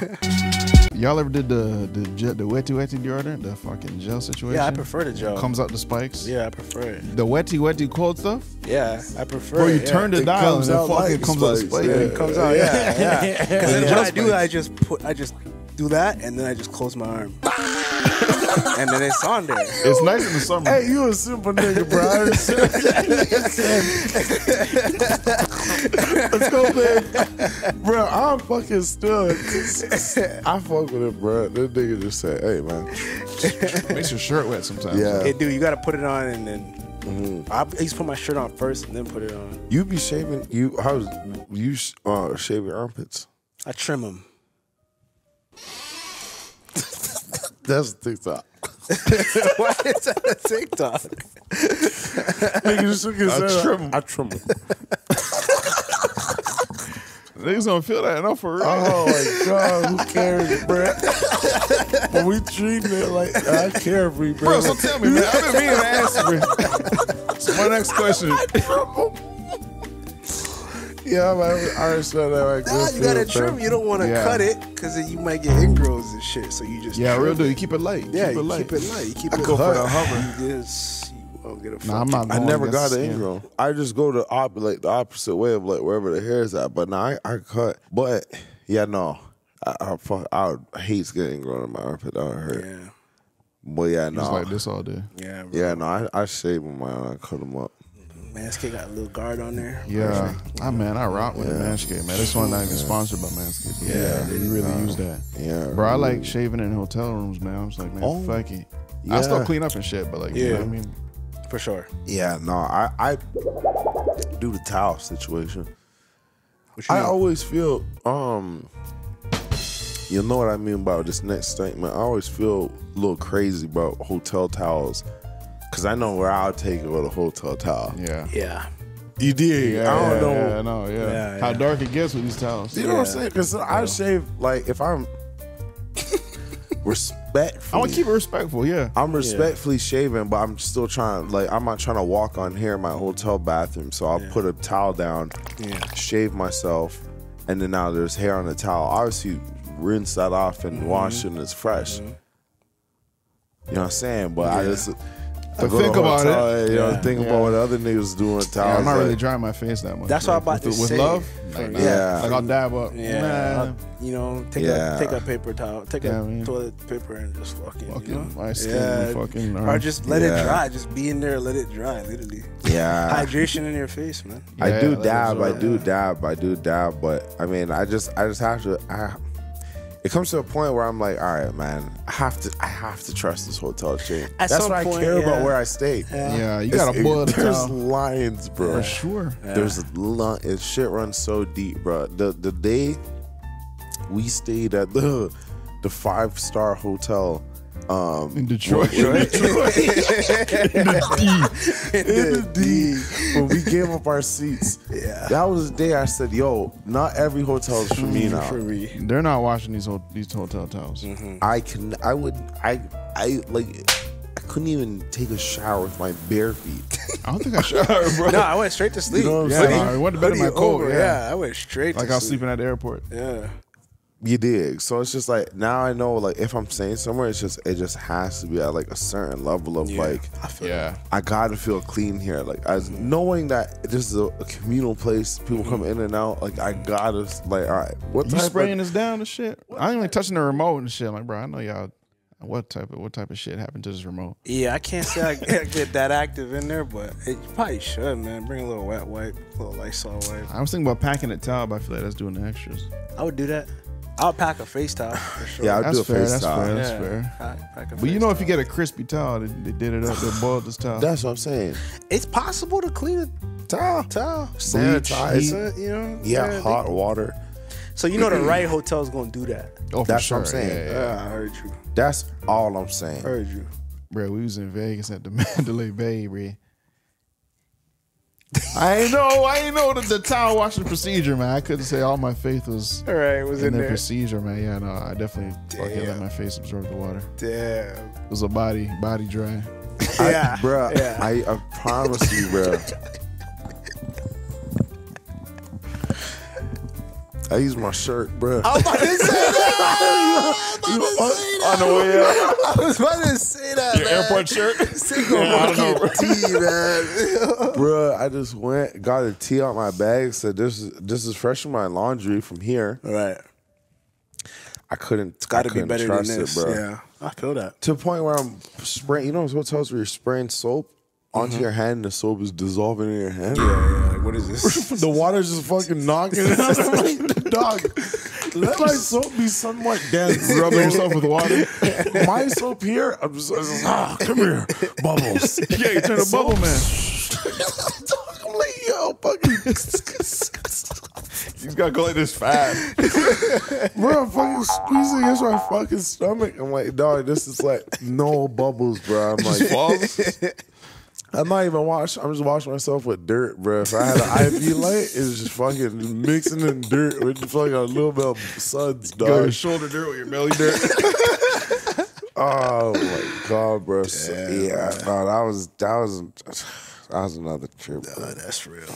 Y'all ever did the the gel, the wetty wetty deodorant, the fucking gel situation? Yeah, I prefer the gel. Comes out the spikes. Yeah, I prefer it. The wetty wetty cold stuff. Yeah, I prefer. Bro, you it, yeah. turn the dial and it fucking like comes out the spikes, spike. yeah. It comes out, yeah, yeah. Because then Yeah. when I do I just put, I just do that, and then I just close my arm, [LAUGHS] and then it's on there. It's nice in the summer. Hey, you a simple nigga, bro. I Let's go, man. Bro, I'm fucking still. I fuck with it, bro. This nigga just said, hey, man. Makes your shirt wet sometimes. Yeah. Hey, dude, you got to put it on, and then I used to put my shirt on first, and then put it on. You be shaving, you, how's, you uh, shave your armpits? I trim them. That's TikTok. [LAUGHS] Why is that a TikTok? Nigga just took his I hair out. trim 'em. I trim them. [LAUGHS] Niggas don't feel that enough for real. Oh my god, who cares, bro? but we treating it like I care for you, bro. Bro, so tell me, man. I've been meaning to ask you. man. So my next question. Yeah, man, I understand that. Right? Nah, Good you gotta feel, bro. trim. You don't want to Yeah. cut it because you might get ingrowns and shit. So you just Yeah, trim real it. deal. You keep it light. Yeah, keep you it light. keep it light. You keep I it go for the hover. You just you won't get a. Nah, I'm not I never got the an skin. ingrown. I just go the op- like the opposite way of like wherever the hair is at. But now I, I cut. But yeah, no. I, I fuck. I would hate getting ingrown in my armpit. That would hurt. Yeah, But yeah, no. Just like this all day. yeah, bro. Yeah, no. I, I shave them. Man, I cut them up. Manscaped got a little guard on there. Yeah, I man, I rock with the Manscaped, man. This one not even sponsored by Manscaped. but Yeah, they really use that. Yeah, Bro, I like shaving in hotel rooms, man. I was like, man, Oh, fuck it. yeah. I still clean up and shit, but like, you know Yeah. what I mean? for sure. Yeah, no. I I do the towel situation. I mean? always feel um you know what I mean about this next statement. I always feel a little crazy about hotel towels. Cause I know where I'll take it with a hotel towel. Yeah. yeah, You did. Yeah, I don't yeah, know. Yeah, I know, yeah. Yeah, How dark it gets with these towels. You know what I'm saying? Cause I shave like if I'm [LAUGHS] respectful. I want to keep it respectful, yeah. I'm respectfully shaving, but I'm still trying. Like I'm not trying to walk on hair in my hotel bathroom, so I'll put a towel down, Yeah. shave myself, and then now there's hair on the towel. Obviously, rinse that off and Mm-hmm. wash it and it's fresh. You know what I'm saying? But I just. I But go think a about hotel, it. You know, Yeah. think about what other niggas doing with Yeah. I'm not really drying my face that much. That's bro. what I'm about with, to with say. love. For- Like, yeah. like I'll dab up. Yeah, Nah. I'll- you know, take Yeah. a take a paper towel, take Yeah, a I mean- toilet paper, and just fucking, Fucking you know, my skin and fucking or just let Yeah. it dry. Just be in there, let it dry. Literally, Yeah. hydration in your face, man. I do dab, I do dab, I do dab, but I mean, I just, I just have to. I, it comes to a point where I'm like, all right, man, I have to, I have to trust this hotel chain. At That's some what I point, care about where I stay. Yeah, you It's- gotta it- boil the There's towel. lines, bro. For sure. There's li- it shit runs so deep, bro. The the day we stayed at the the five star hotel um In Detroit. in [LAUGHS] the D when we gave up our seats. Yeah. That was the day I said, "Yo, not every hotel is for me now. For me, They're not washing these ho- these hotel towels. I can, I would, I, I like, I couldn't even take a shower with my bare feet. I don't think I showered, [LAUGHS] bro. no, I went straight to sleep. You know what I'm yeah, saying? no, went to bed in my Hoodie coat. over, yeah. I went straight. like to I was sleep. sleeping at the airport. Yeah, You dig? So it's just like now I know, like if I'm staying somewhere, it's just it just has to be at like a certain level of Yeah. like I feel Yeah. I gotta feel clean here. Like as knowing that this is a, a communal place, people come mm-hmm. in and out. Like I gotta like, all right, what You type spraying of this down and shit. I ain't like touching the remote and shit. Like, bro, I know y'all. What type of what type of shit happened to this remote? Yeah, I can't say I [LAUGHS] get get that active in there, but it, you probably should, man. Bring a little wet wipe, a little Lysol wipe. I was thinking about packing a towel, but I feel like that's doing the extras. I would do that. I'll pack a face towel for [SIGHS] sure. Yeah, I'll That's do a fair. face That's towel. fair. That's Yeah, fair. Pack, pack But you face know, if you towel. get a crispy towel, they, they did it up. They boiled this towel. That's what I'm saying. it's possible to clean a Towel, towel. sanitize. Uh, you know, Yeah, they- hot water. So you know the [CLEARS THROAT] right hotel is gonna do that. oh, for That's sure. what I'm saying. Yeah, yeah. Yeah, I heard you. That's all I'm saying. Heard you. Bro, we was in Vegas at the [LAUGHS] Mandalay Bay, bro. I know, I know the, the towel washing procedure, man. I couldn't say all my faith was All right, was in in their there. procedure, man. Yeah, no, I definitely fucking let my face absorb the water. Damn. It was a body, body dry. [LAUGHS] Yeah, I, bruh, yeah. I, I promise you, bruh. [LAUGHS] I use my shirt, bruh. I was about to say that. I was about to say that. on the way out. I was about to say that. Your man. airport shirt? Single monkey tea, man. [LAUGHS] Bruh, I just went, got a tea out my bag, said this is this is fresh in my laundry from here. right. I couldn't It's got to be better than this. it, bro. Yeah, I feel that. To the point where I'm spraying you know those hotels where you're spraying soap onto mm-hmm. your hand and the soap is dissolving in your hand? Yeah, yeah. Like, what is this? [LAUGHS] the water's just fucking knocking it out. I'm like, dog, let my soap be somewhat dense. Rubbing yourself with water. [LAUGHS] my soap here, I'm just, I'm just, ah, come here, bubbles. yeah, you turn a [LAUGHS] bubble man. I'm like, yo, fucking, You gotta go like this fast. bro, I'm fucking squeezing against my fucking stomach. I'm like, dog, this is like no bubbles, bro. I'm like, Falls. I'm not even washing. I'm just washing myself with dirt, bro. If I had an [LAUGHS] IV light, it's just fucking mixing in dirt with fucking a little bit of suds, Go your shoulder dirt with your belly dirt. [LAUGHS] Oh my god, bro. So, yeah, no, that was that was that was another trip. Bro. That's real.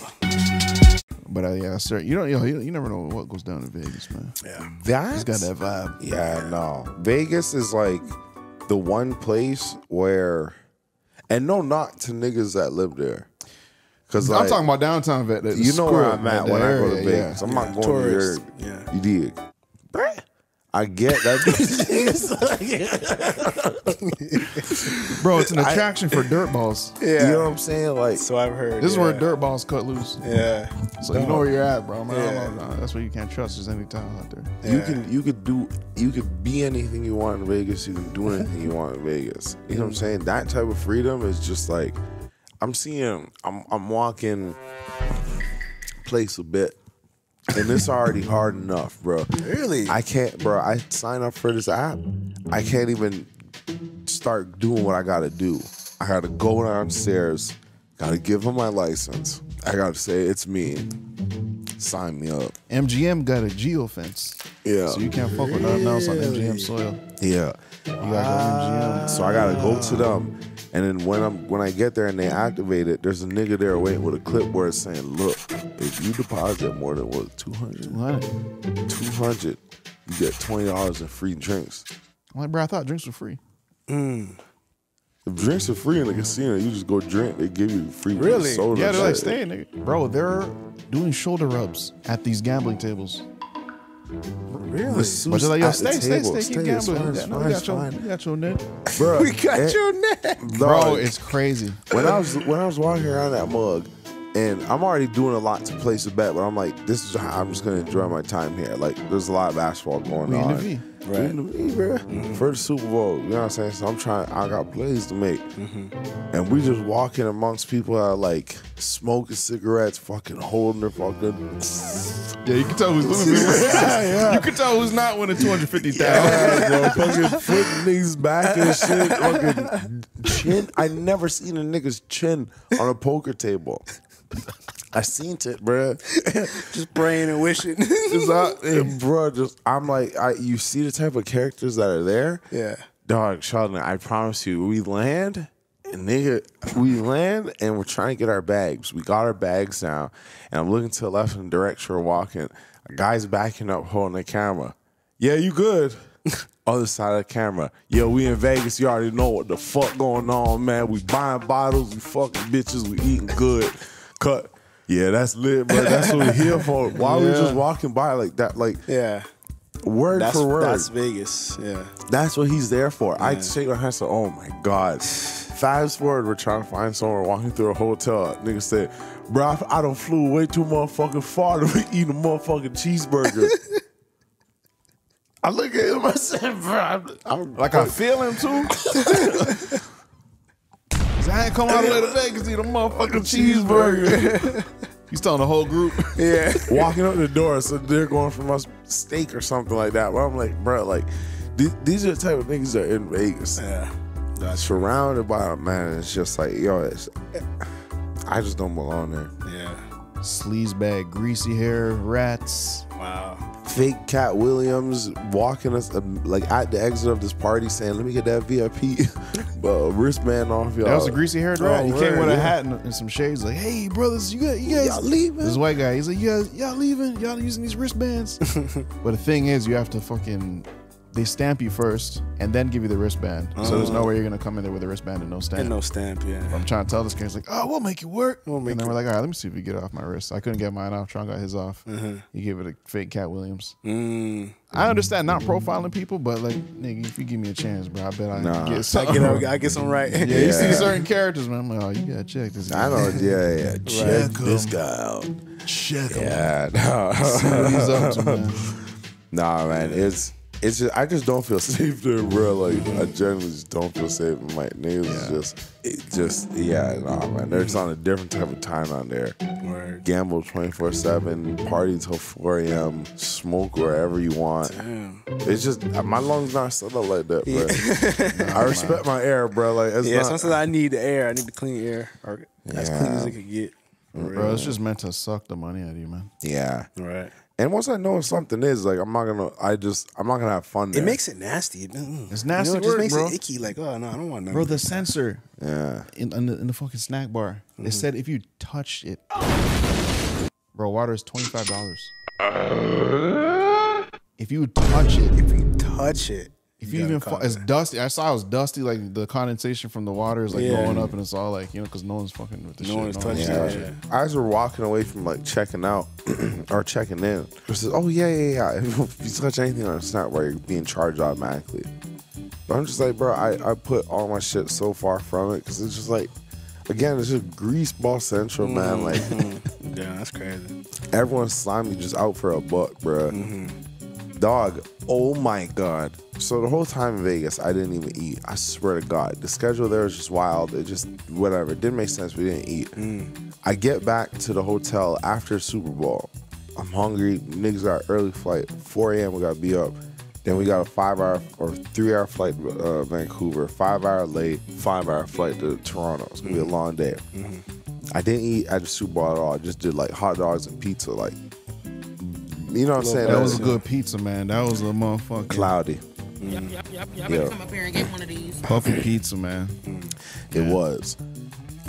But uh, yeah, sir, you don't, you, know, you, you never know what goes down in Vegas, man. Yeah. That It's got that vibe. Yeah, no. Vegas is like the one place where, and no knock to niggas that live there, because like, I'm talking about downtown Vet. you know where I'm at the when I go to area, Vegas. yeah. I'm not going tourist, to your, yeah. you dig? I get that. [LAUGHS] Bro, it's an attraction for dirt balls. Yeah. You know what I'm saying? Like, So I've heard. This is where dirt balls cut loose. Yeah. So you know where you're at, bro. Man, I Yeah. don't know. That's where you can't trust. There's any time out there. you can you could do you could be anything you want in Vegas. You can do anything you want in Vegas. You know what I'm saying? That type of freedom is just like I'm seeing. I'm I'm walking place a bit, and it's already hard enough, bro. Really? I can't, bro. I sign up for this app. I can't even start doing what I gotta do. I gotta go downstairs. Gotta give them my license. I gotta say it's me. Sign me up. MGM got a geo fence. Yeah. So you can't fuck with nothing else on MGM soil. Yeah. You gotta go MGM. So I gotta go to them, And then when I'm when I get there and they activate it, there's a nigga there waiting with a clipboard saying, "Look, if you deposit more than what 200, What? 200, you get twenty dollars in free drinks. I'm like, bro, I thought drinks were free. Mm. If drinks are free in the casino, you just go drink. They give you free Really? soda. Yeah, they're like, shit. stay, nigga. Bro, they're doing shoulder rubs at these gambling tables. Really? But they're like, yo, At the stay, stay, table. stay, keep it's gambling. fine, Yeah, no, fine, we it's got your, fine. [LAUGHS] we got your net. Bruh, We got and- your neck. Bro, it's crazy. when I was when I was walking around that mug, and I'm already doing a lot to place a bet, but I'm like, this is how I'm just gonna enjoy my time here. Like, there's a lot of basketball going We in on. the V. We in the V, bro. For the Super Bowl, you know what I'm saying? So I'm trying. I got plays to make, mm-hmm. and we just walking amongst people that are like smoking cigarettes, fucking holding their fucking. Yeah, you can tell who's losing. [LAUGHS] yeah, yeah. You can tell who's not winning 250000 Yeah, bro, fucking flipping these back and shit. Fucking chin. I never seen a nigga's chin on a poker table. [LAUGHS] I seen it, bruh. [LAUGHS] Just praying and wishing. [LAUGHS] It's and bro, just I'm like, I you see the type of characters that are there. yeah. Dog, Sheldon, I promise you, we land and nigga, we land and we're trying to get our bags. We got our bags now, and I'm looking to the left in the direction we're walking. A guy's backing up, holding the camera. Yeah, you good? Other side of the camera. Yo, we in Vegas. You already know what the fuck going on, man. We buying bottles, we fucking bitches, we eating good. Cut. Yeah, that's lit, bro. That's what we're [LAUGHS] here for. Why we just walking by like that? Like Yeah. word That's for word. that's Vegas. Yeah. That's what he's there for. I shake my hand, so oh my god. Fast forward, we're trying to find somewhere walking through a hotel. Nigga said, bro, I, done flew way too motherfucking far to [LAUGHS] be eating a motherfucking cheeseburger. [LAUGHS] I look at him, I said, bro, I'm, I'm Like I feel him too. 'Cause I ain't come all the way to Vegas to eat a motherfucking cheeseburger. He's telling the whole group. [LAUGHS] Yeah. walking up the door, so they're going for my steak or something like that. But I'm like, bro, like th- these are the type of niggas that are in Vegas. Yeah. Surrounded by a man, it's just like, yo, it's, I just don't belong there. Yeah. Sleaze bag, greasy hair, rats. Wow. Fake Katt Williams walking us um, like at the exit of this party saying, "Let me get that VIP uh, [LAUGHS] wristband off y'all." That was a greasy haired rat. Oh, he came with a hat and, and some shades. Like, hey, brothers, you got you guys Y'all leaving? This white guy. He's like, you guys, y'all leaving? Y'all using these wristbands? [LAUGHS] but the thing is, you have to fucking. They stamp you first and then give you the wristband. So there's no way you're gonna come in there with a wristband and no stamp. And no stamp. Yeah. I'm trying to tell this guy, he's like, oh, we'll make it work. We'll make and then it- we're like, all right, let me see if we get it off my wrist. I couldn't get mine off. Tron got his off. Uh-huh. He gave it a fake Katt Williams. Mm. I understand not profiling people, but like, nigga, if you give me a chance, bro, I bet I Nah. get I something. get I get some right. [LAUGHS] Yeah, you see certain characters, man. I'm like, oh, you gotta check this. Guy. I know, yeah, yeah. [LAUGHS] Check Check this guy out. Check him. Yeah, [LAUGHS] no. See what he's up to, man. nah, man. It's it's just I just don't feel [LAUGHS] safe there, bro. Like I generally just don't feel safe. My niggas is just it just yeah, nah, man. They're just on a different type of time on there. Word. Gamble twenty four seven, party till four a.m., smoke wherever you want. Damn. It's just my lungs not set up like that, bro. I respect my air, bro. Like it's Yeah. not, Sometimes I need the air. I need the clean air. Or as clean as it could get. Bro, it's just meant to suck the money out of you, man. yeah. Right. And once I know something is, like I'm not gonna, I just, I'm not gonna have fun. There. It makes it nasty. Mm. It's nasty You know, it just work, makes bro. it icky. Like, oh no, I don't want nothing. Bro, the sensor yeah. in, in, the, in the fucking snack bar, Mm-hmm. it said if you touched it, bro, water is twenty five dollars. If you touch it, if you touch it, if you, gotta even call fu- it's dusty. I saw it was dusty, like the condensation from the water is like Yeah. going up, and it's all like you know, because no one's fucking with the No shit. one's one's touching it. Yeah. As we're walking away from like checking out [CLEARS THROAT] or checking in, it says, "Oh yeah, yeah, yeah. [LAUGHS] If you touch anything on a snap bar, you're being charged automatically." But I'm just like, bro, I, I put all my shit so far from it because it's just like, again, it's just grease ball central, man. Mm-hmm. Like [LAUGHS] Yeah, that's crazy. [LAUGHS] everyone's slimy just out for a buck, bro. Dog, oh my god. So the whole time in Vegas, I didn't even eat. I swear to God, the schedule there was just wild. It just whatever. It didn't make sense. We didn't eat. Mm. I get back to the hotel after Super Bowl. I'm hungry. Niggas got early flight. 4 a.m. We got to be up. Then we got a five hour or three hour flight to uh, Vancouver. Five hour late. Five hour flight to Toronto. It's gonna be a mm. long day. Mm-hmm. I didn't eat at the Super Bowl at all. I just did like hot dogs and pizza. Like, you know what I'm saying? That was a good pizza, man. That was a motherfucking cloudy. Y'all, y'all, y'all, y'all better come up here and get one of these. Puffy pizza, man. It was.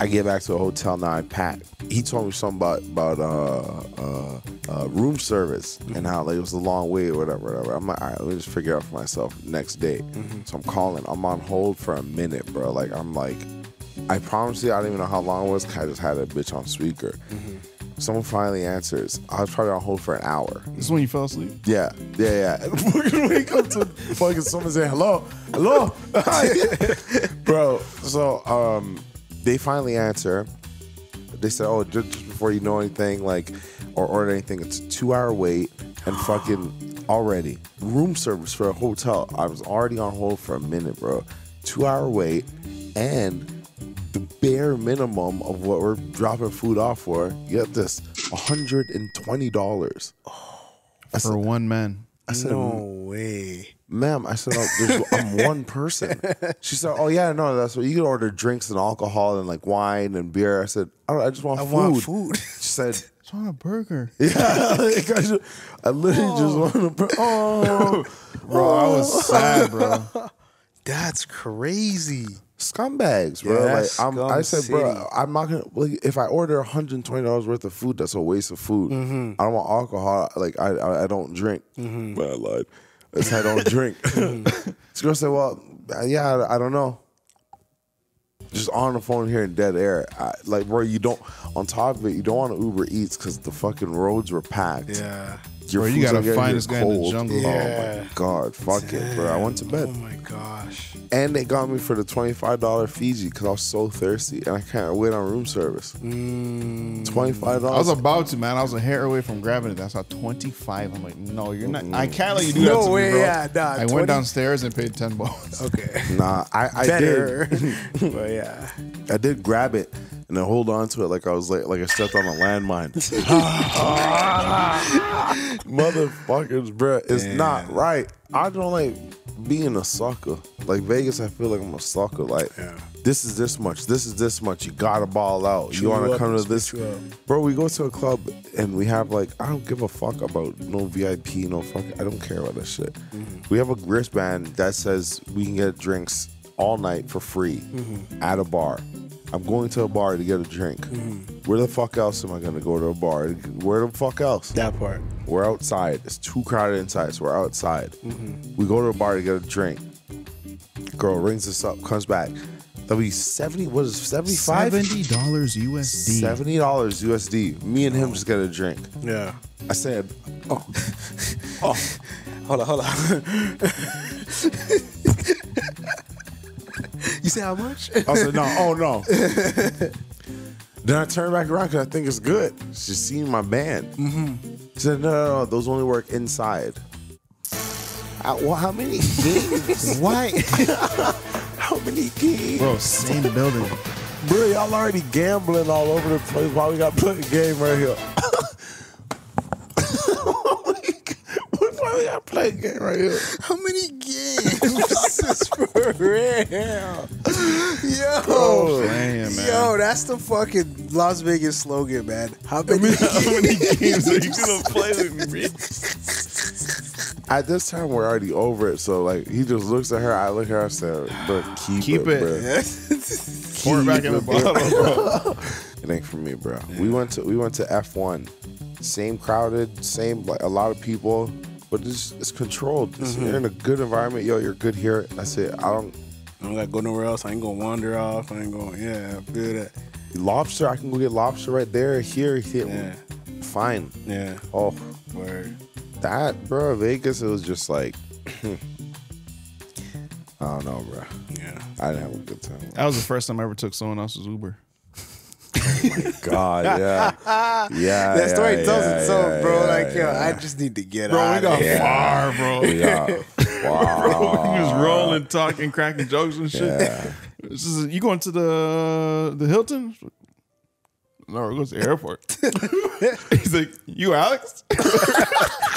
I get back to a hotel now. I pack. He told me something about about uh, uh, uh, room service and how like it was a long wait or whatever. Whatever. I'm like, all right, let me just figure out for myself next day. So I'm calling. I'm on hold for a minute, bro. Like I'm like, I promise you, I don't even know how long it was. 'cause I just had a bitch on speaker. Someone finally answers. I was probably on hold for an hour. This is when you fell asleep. Yeah, yeah, yeah. Fucking [LAUGHS] [LAUGHS] wake up to fucking someone saying hello, hello, [LAUGHS] bro. So um, they finally answer. They said, "Oh, just, before you know anything, like or order anything, it's a two-hour wait and [GASPS] fucking already room service for a hotel. I was already on hold for a minute, bro. Two-hour wait and." The bare minimum of what we're dropping food off for, get this, $120. For one man. I said, No way. ma'am, I said, oh, I'm [LAUGHS] one person. She said, oh, yeah, no, that's what you can order drinks and alcohol and like wine and beer. I said, I, don't, I just want I food. want food. She said, [LAUGHS] It's want a burger. [LAUGHS] yeah, like, I, just, I literally just oh. want to, bur- oh, Bro, I was oh. sad, bro. That's crazy. scumbags, bro. Yeah, like, I'm, I scum said, bro. I'm not gonna. Like, if I order 120 dollars worth of food, that's a waste of food. Mm-hmm. I don't want alcohol. Like, I, I, I don't drink. Mm-hmm. But I lied. I said I don't [LAUGHS] drink. [LAUGHS] Mm-hmm. this girl said, "Well, yeah, I, I don't know." Just on the phone here in dead air, I, like, bro, you don't. On top of it, you don't want to Uber Eats because the fucking roads were packed. Yeah. Your Bro, you gotta not getting find this guy in the cold. jungle. Oh my god, fuck it, bro. I went to bed Oh my gosh. and they got me for the twenty five dollar Fiji because I was so thirsty and I can't wait on room service. Mm. Twenty five I was about to, man. I was a hair away from grabbing it. That's how 25. I'm like, no, you're not. I can't let you do that No to way, me, bro. yeah, nah, I 20 went downstairs and paid 10 bucks. Okay. Nah, I, I Better. did. [LAUGHS] but yeah. I did grab it and then hold on to it like I was like like I stepped on a landmine. [LAUGHS] [LAUGHS] Motherfuckers, bruh, it's not right. I don't like being a sucker. Like Vegas, I feel like I'm a sucker. Like Yeah. this is this much, this is this much. You gotta ball out. Chew you wanna come to this, spit you up. bro? We go to a club and we have like I don't give a fuck about no VIP, no fuck. I don't care about that shit. Mm-hmm. We have a wristband that says we can get drinks all night for free Mm-hmm. at a bar. I'm going to a bar to get a drink. Mm-hmm. Where the fuck else am I gonna go to a bar? Where the fuck else? That part. We're outside. It's too crowded inside, so we're outside. Mm-hmm. We go to a bar to get a drink. Girl rings us up, comes back. That'll be 70, What is seventy five? $70 USD. $70 USD. Me and him just get a drink. Yeah. I said, oh, [LAUGHS] oh, Hold on, hold on. [LAUGHS] you say how much? I said, no, oh no. then I turned back around because I think it's good. She's seen my band. Mm-hmm. She said, no, no, no, those only work inside. Uh, well, how many games? [LAUGHS] Why? [LAUGHS] how many games? Bro, same building. Bro, y'all already gambling all over the place. Why we got to play a game right here? [LAUGHS] Why we got to play a game right here? [LAUGHS] How many games? [LAUGHS] this is for real. Yo. Oh, Playing, man. Yo, that's the fucking Las Vegas slogan, man. How many, [LAUGHS] How many games are you to play with me? At this time, we're already over it. So, like, he just looks at her. I look at her. I said, bro, keep, Keep it, it. bro. Pour it back in the bottle, bro. It ain't for me, bro. We went to we went to F one, same crowded, same like a lot of people, but it's it's controlled. It's- Mm-hmm. You're in a good environment, yo. You're good here. That's it. I don't I don't gotta go nowhere else. I ain't gonna wander off. I ain't going. Yeah, I feel that. lobster. I can go get lobster right there, here, here. Yeah. Fine. Yeah. Oh, Word. that, bro. Vegas. It was just like, [CLEARS THROAT] I don't know, bro. Yeah. I didn't have a good time. That was the first time I ever took someone else's Uber. my God, [LAUGHS] yeah, [LAUGHS] yeah. That story yeah, tells yeah, itself, yeah, bro. yeah, like, yo. I just need to get Bro, out. [LAUGHS] we got of here. far, bro. We got- wow. he was rolling, talking, cracking jokes and shit. Yeah. This is you going to the the Hilton? No, we're going to the airport. [LAUGHS] He's like, you Alex?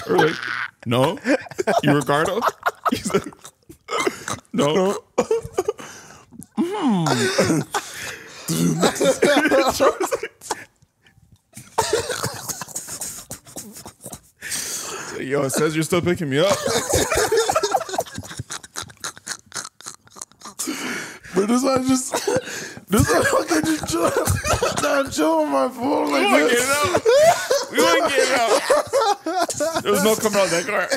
we're like, no. You Ricardo? He's like, no. Hmm. [LAUGHS] Yo, it says you're still picking me up. [LAUGHS] But this I just, this I fucking just chill, [LAUGHS] I'm chilling my phone like We this. get out. We wouldn't get out. There was no coming out that car.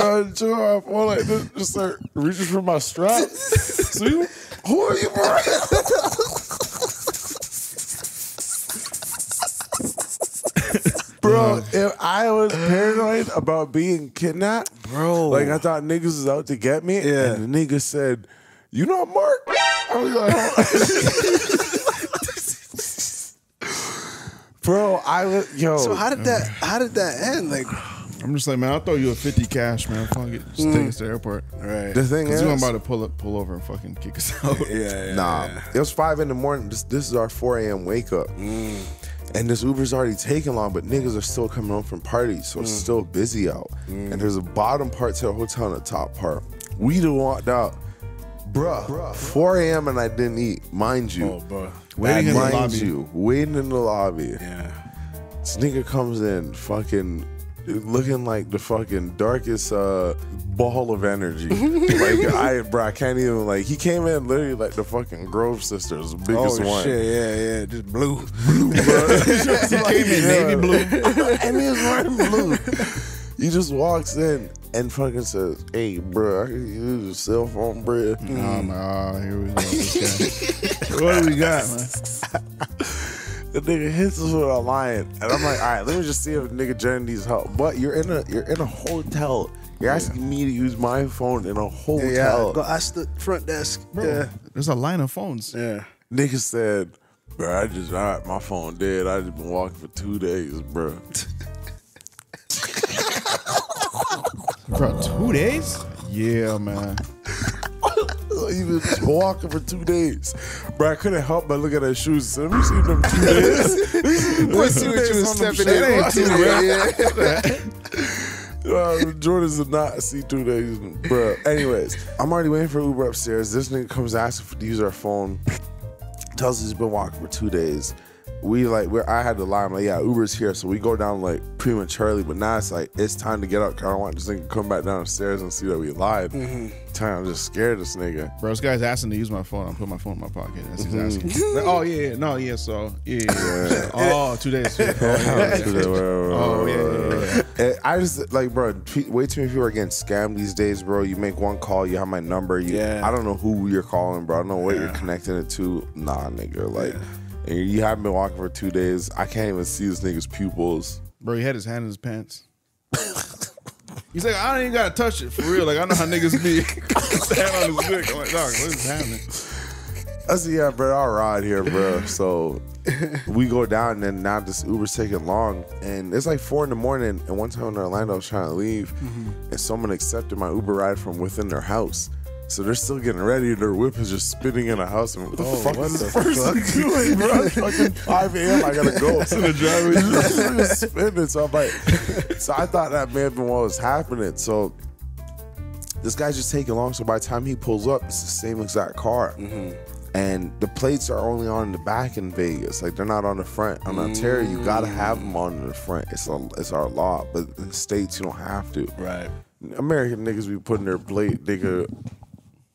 I'm chilling my phone like this. Just start reaching for my strap. So you, who are you, bro? Bro, if I was paranoid about being kidnapped, Bro. like I thought niggas was out to get me, Yeah. and the nigga said, "You know Mark?" I was like, oh. [LAUGHS] "Bro, I was yo." So how did that how did that end? Like I'm just like, man, I'll throw you a 50 cash, man. Fuck it. Just take mm. us to the airport. Right. the thing is, you weren't about to pull up, pull over and fucking kick us out. yeah, yeah. Nah, it was five in the morning. This, this is our 4 a.m. wake up. Mm. And this Uber's already taking long, but niggas are still coming home from parties, so it's mm. still busy out. Mm. And there's a bottom part to the hotel and a top part. We done walked out. Bruh, bruh. 4 a.m. and I didn't eat, mind you. Oh, bro. Waiting in the lobby. you, waiting in the lobby. Yeah. This nigga comes in fucking looking like the fucking darkest uh, ball of energy. like [LAUGHS] I bro, I can't even like he came in literally like the fucking Grove sisters, biggest oh one. shit, yeah, yeah. Just blue. [LAUGHS] blue, bro. [LAUGHS] Just like, came in navy blue. and he was wearing blue. He just walks in and fucking says, "Hey, bro, I can use your cell phone, bro." Oh, my, oh, here we go. What do we got, man? The nigga hits us with a line, and I'm like, "All right, let me just see if the nigga Jen needs help." But you're in a you're in a hotel. You're asking me to use my phone in a hotel. Yeah, hotel. go ask the front desk. Bro, Yeah. There's a line of phones. Yeah. Nigga said, "Bro, I just all right, my phone dead. I just been walking for two days, bro." [LAUGHS] Bro, two days? Yeah, man. He was walking for two days, bro. I couldn't help but look at his shoes. "Let me see them two [LAUGHS] days." Let's see what you was stepping in. Ain't two yeah. [LAUGHS] Uh, Jordans did not see two days, bro. Anyways, I'm already waiting for Uber upstairs. This nigga comes asking for to use our phone. Tells us he's been walking for two days. We like, we're, I had to lie. I'm like, yeah, Uber's here. So we go down like prematurely, but now it's like it's time to get up. 'cause I don't want this nigga to come back downstairs and see that we live. Time, I'm just scared of this nigga. Bro, this guy's asking to use my phone. I'm putting my phone in my pocket. That's he's Mm-hmm. asking. Like, oh, yeah, yeah. No, yeah, so. Yeah, yeah, yeah. Oh, two days. [LAUGHS] Oh, yeah, yeah. oh yeah, yeah, yeah. And I just like, bro. pe- Way too many people are getting scammed these days, bro. You make one call, you have my number. You, Yeah. I don't know who you're calling, bro. I don't know what you're connecting it to. Nah, nigga. Like, and you haven't been walking for two days. I can't even see this nigga's pupils. Bro, he had his hand in his pants. [LAUGHS] He's like, I don't even gotta touch it for real. Like I know how niggas be. [LAUGHS] hand on his dick. I'm like, dog, what is happening? I said, yeah, bro. I'll ride here, bro. So we go down, and then now this Uber's taking long, and it's like four in the morning. And one time in Orlando, I was trying to leave, mm-hmm. and someone accepted my Uber ride from within their house. So they're still getting ready. Their whip is just spinning in a house. And what the oh, fuck is the person doing, bro? It's [LAUGHS] fucking 5 a.m. I gotta go. It's in the driveway. just spinning. So I'm like, so I thought that may have been what was happening. So this guy's just taking long. So by the time he pulls up, it's the same exact car. Mm-hmm. And the plates are only on the back in Vegas. Like they're not on the front. On Ontario, you gotta mm. have them on the front. It's a, it's our law. But in the states, you don't have to. Right. American niggas be putting their plate, nigga,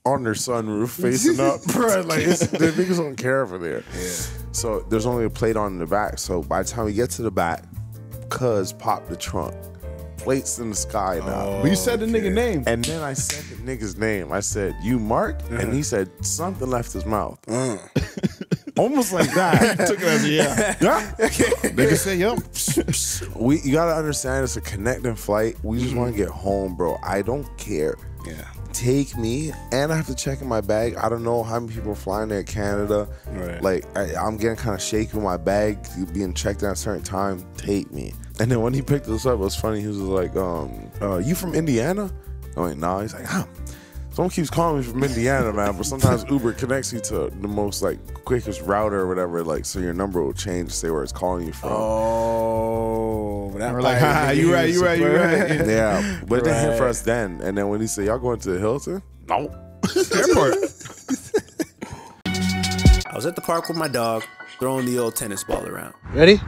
on their sunroof [LAUGHS] facing up, [LAUGHS] bro. Like [LAUGHS] the niggas don't care over there. Yeah. So there's only a plate on the back. So by the time we get to the back, cuz popped the trunk. Plates in the sky now. Oh, but you said the nigga name. And then I said the nigga's name. I said, "You Mark," and he uh-huh. said something left his mouth, uh. almost like that. Took it as a yeah. Yeah. Nigga say, yup. We you gotta understand it's a connecting flight. We just mm-hmm. want to get home, bro. I don't care. Yeah. Take me, and I have to check in my bag. I don't know how many people are flying there in Canada. Right. Like I, I'm getting kind of shaky with my bag being checked at a certain time. Take me. And then when he picked us up, it was funny. He was like, um, uh, "You from Indiana?" I'm like, "Nah." He's like, "Ah." Someone keeps calling me from Indiana, man, but sometimes Uber connects you to the most like quickest router or whatever, like so your number will change to say where it's calling you from. Oh, that We're like, ha, you right, you right, you right. Yeah, but it didn't hit for us then. And then when he said, "Y'all going to the Hilton?" No. Airport. [LAUGHS] I was at the park with my dog, throwing the old tennis ball around. Ready?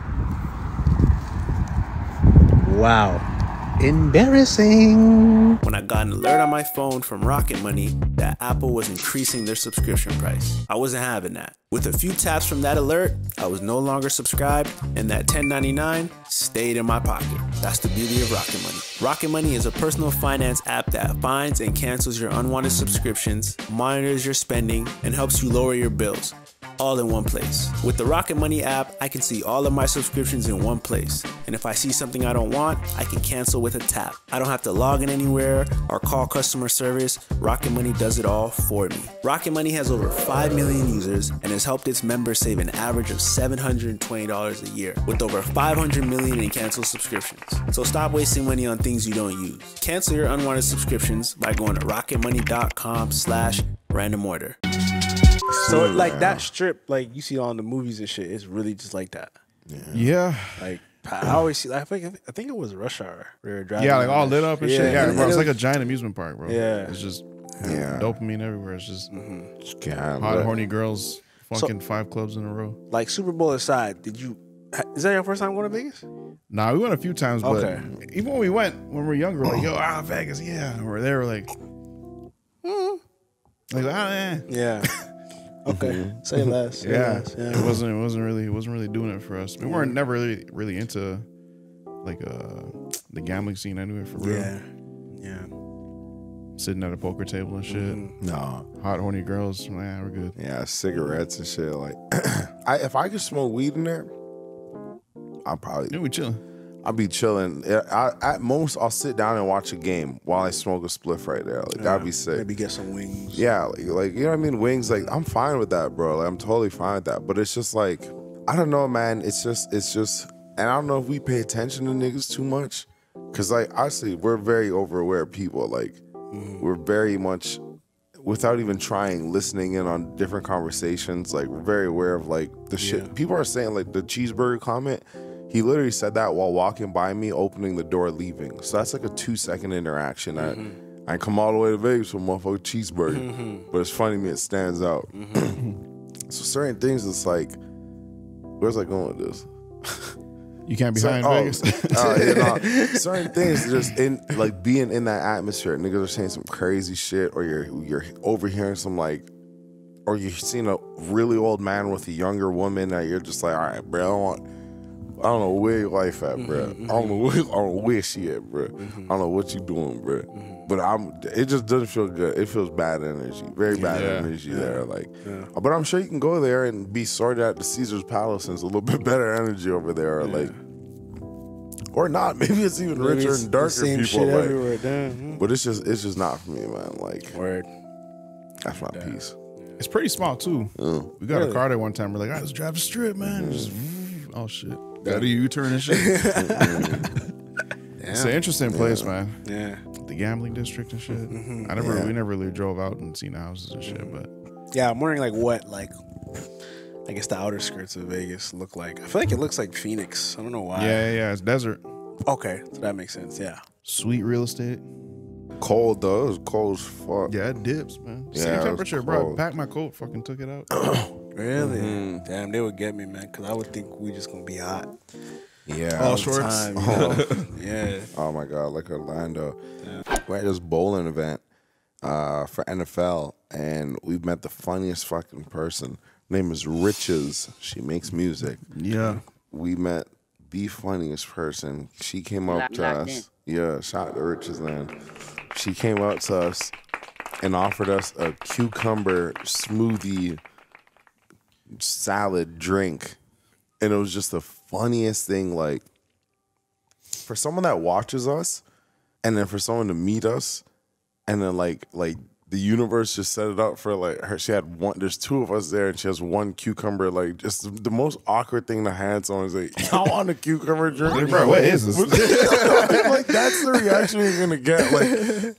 Wow. Embarrassing. when I got an alert on my phone from Rocket Money that Apple was increasing their subscription price. I wasn't having that. With a few taps from that alert, I was no longer subscribed, and that $10.99 stayed in my pocket. That's the beauty of Rocket Money. Rocket Money is a personal finance app that finds and cancels your unwanted subscriptions, monitors your spending, and helps you lower your bills all in one place. With the Rocket Money app, I can see all of my subscriptions in one place. And if I see something I don't want, I can cancel with a tap. I don't have to log in anywhere or call customer service. Rocket Money does it all for me. Rocket Money has over 5 million users and has helped its members save an average of $720 a year with over 500 million in canceled subscriptions. So stop wasting money on things you don't use. Cancel your unwanted subscriptions by going to rocketmoney.com slash random order. So like that strip, like you see on the movies and shit, it's really just like that. Yeah. Like I always see. Like, I think I think it was Rush Hour. We were driving. Yeah, like all lit up and shit. Yeah, Yeah, bro. It's like a giant amusement park, bro. Yeah. It's just Yeah. dopamine everywhere. It's just mm-hmm. Yeah, hot, but- horny girls fucking five clubs in a row. like Super Bowl aside. Did you? Is that your first time going to Vegas? Nah, we went a few times, but Okay. even when we went when we were younger, we like, yo, ah, Vegas, yeah. Or they were like, hmm. like, ah, eh. Yeah. [LAUGHS] okay. Say less. Say yeah. less. It wasn't. It wasn't really. It wasn't really doing it for us. We weren't never really, really into like uh the gambling scene anyway. For real, Yeah. Yeah. Sitting at a poker table and shit. Mm-hmm. No. Hot, horny girls. Yeah, we're good. Yeah, cigarettes and shit. Like, [CLEARS THROAT] I, if I could smoke weed in there, I'll probably Yeah, we chilling. I'll be chilling. Yeah, I, at most, I'll sit down and watch a game while I smoke a spliff right there. Like that'd be sick. Maybe get some wings. Yeah, like, like you know what I mean. Wings, like I'm fine with that, bro. Like I'm totally fine with that. But it's just like I don't know, man. It's just it's just, and I don't know if we pay attention to niggas too much, cause like honestly, we're very over aware people. Like we're very much without even trying listening in on different conversations. Like we're very aware of like the shit people are saying. Like the cheeseburger comment. He literally said that while walking by me, opening the door, leaving. So that's like a two second interaction. I, mm-hmm. I come all the way to Vegas for a motherfucking cheeseburger. Mm-hmm. But it's funny to me, it stands out. Mm-hmm. [CLEARS THROAT] so certain things, it's like, where's I going with this? [LAUGHS] You can't be So- high in oh, Vegas. uh, [LAUGHS] you know, certain things just in like being in that atmosphere. Niggas are saying some crazy shit, or you're you're overhearing some like, or you're seeing a really old man with a younger woman that you're just like, all right, bro, I don't want. I don't know where your life at, bro. Mm-hmm, I don't know mm-hmm. where I don't know where she at, bro. I mm-hmm. don't know what you doing, bro. But I'm. It just doesn't feel good. It feels bad energy, very bad Yeah. energy there. Like, but I'm sure you can go there and be sorted at the Caesar's Palace, and it's a little [LAUGHS] bit better energy over there. Or like, or not. [LAUGHS] Maybe it's even Maybe richer it's and the darker same people. shit like, everywhere. Damn. but it's just it's just not for me, man. Like Word. that's my piece. it's pretty small too. Mm. We got a car there one time. We're like, I just drive the strip, man. Mm-hmm. oh shit. Got a U turn and shit. [LAUGHS] It's an interesting place, man. Yeah. The gambling district and shit. Mm-hmm. I never, we never really drove out and seen the houses and shit, but Yeah, I'm wondering like what like I guess the outer skirts of Vegas look like. I feel like it looks like Phoenix. I don't know why. yeah, yeah, yeah, it's desert. Okay, so that makes sense. Yeah. Sweet real estate. Cold though. It was cold as fuck. Yeah, it dips, man. Yeah, Same temperature, bro. cold. Packed my coat, fucking took it out. [COUGHS] Really? Mm-hmm. Damn, they would get me, man, because I would think we just gonna be hot. Yeah. All all shorts. time, you [LAUGHS] know? yeah. Oh my god, like Orlando. We're at this bowling event uh, for NFL, and we met the funniest fucking person. name is Ritchess. She makes music. Yeah. We met the funniest person. She came up to Locked us. Yeah, shout out to Ritchess Land. She came up to us and offered us a cucumber smoothie salad drink. And it was just the funniest thing. Like, for someone that watches us, and then for someone to meet us, and then like like the universe just set it up for like her. She had one. There's two of us there, and she has one cucumber. Like just the, most awkward thing to hand someone is like, [LAUGHS] "I want a cucumber drink." Bro, what is this? [LAUGHS] like that's the reaction you're gonna get. Like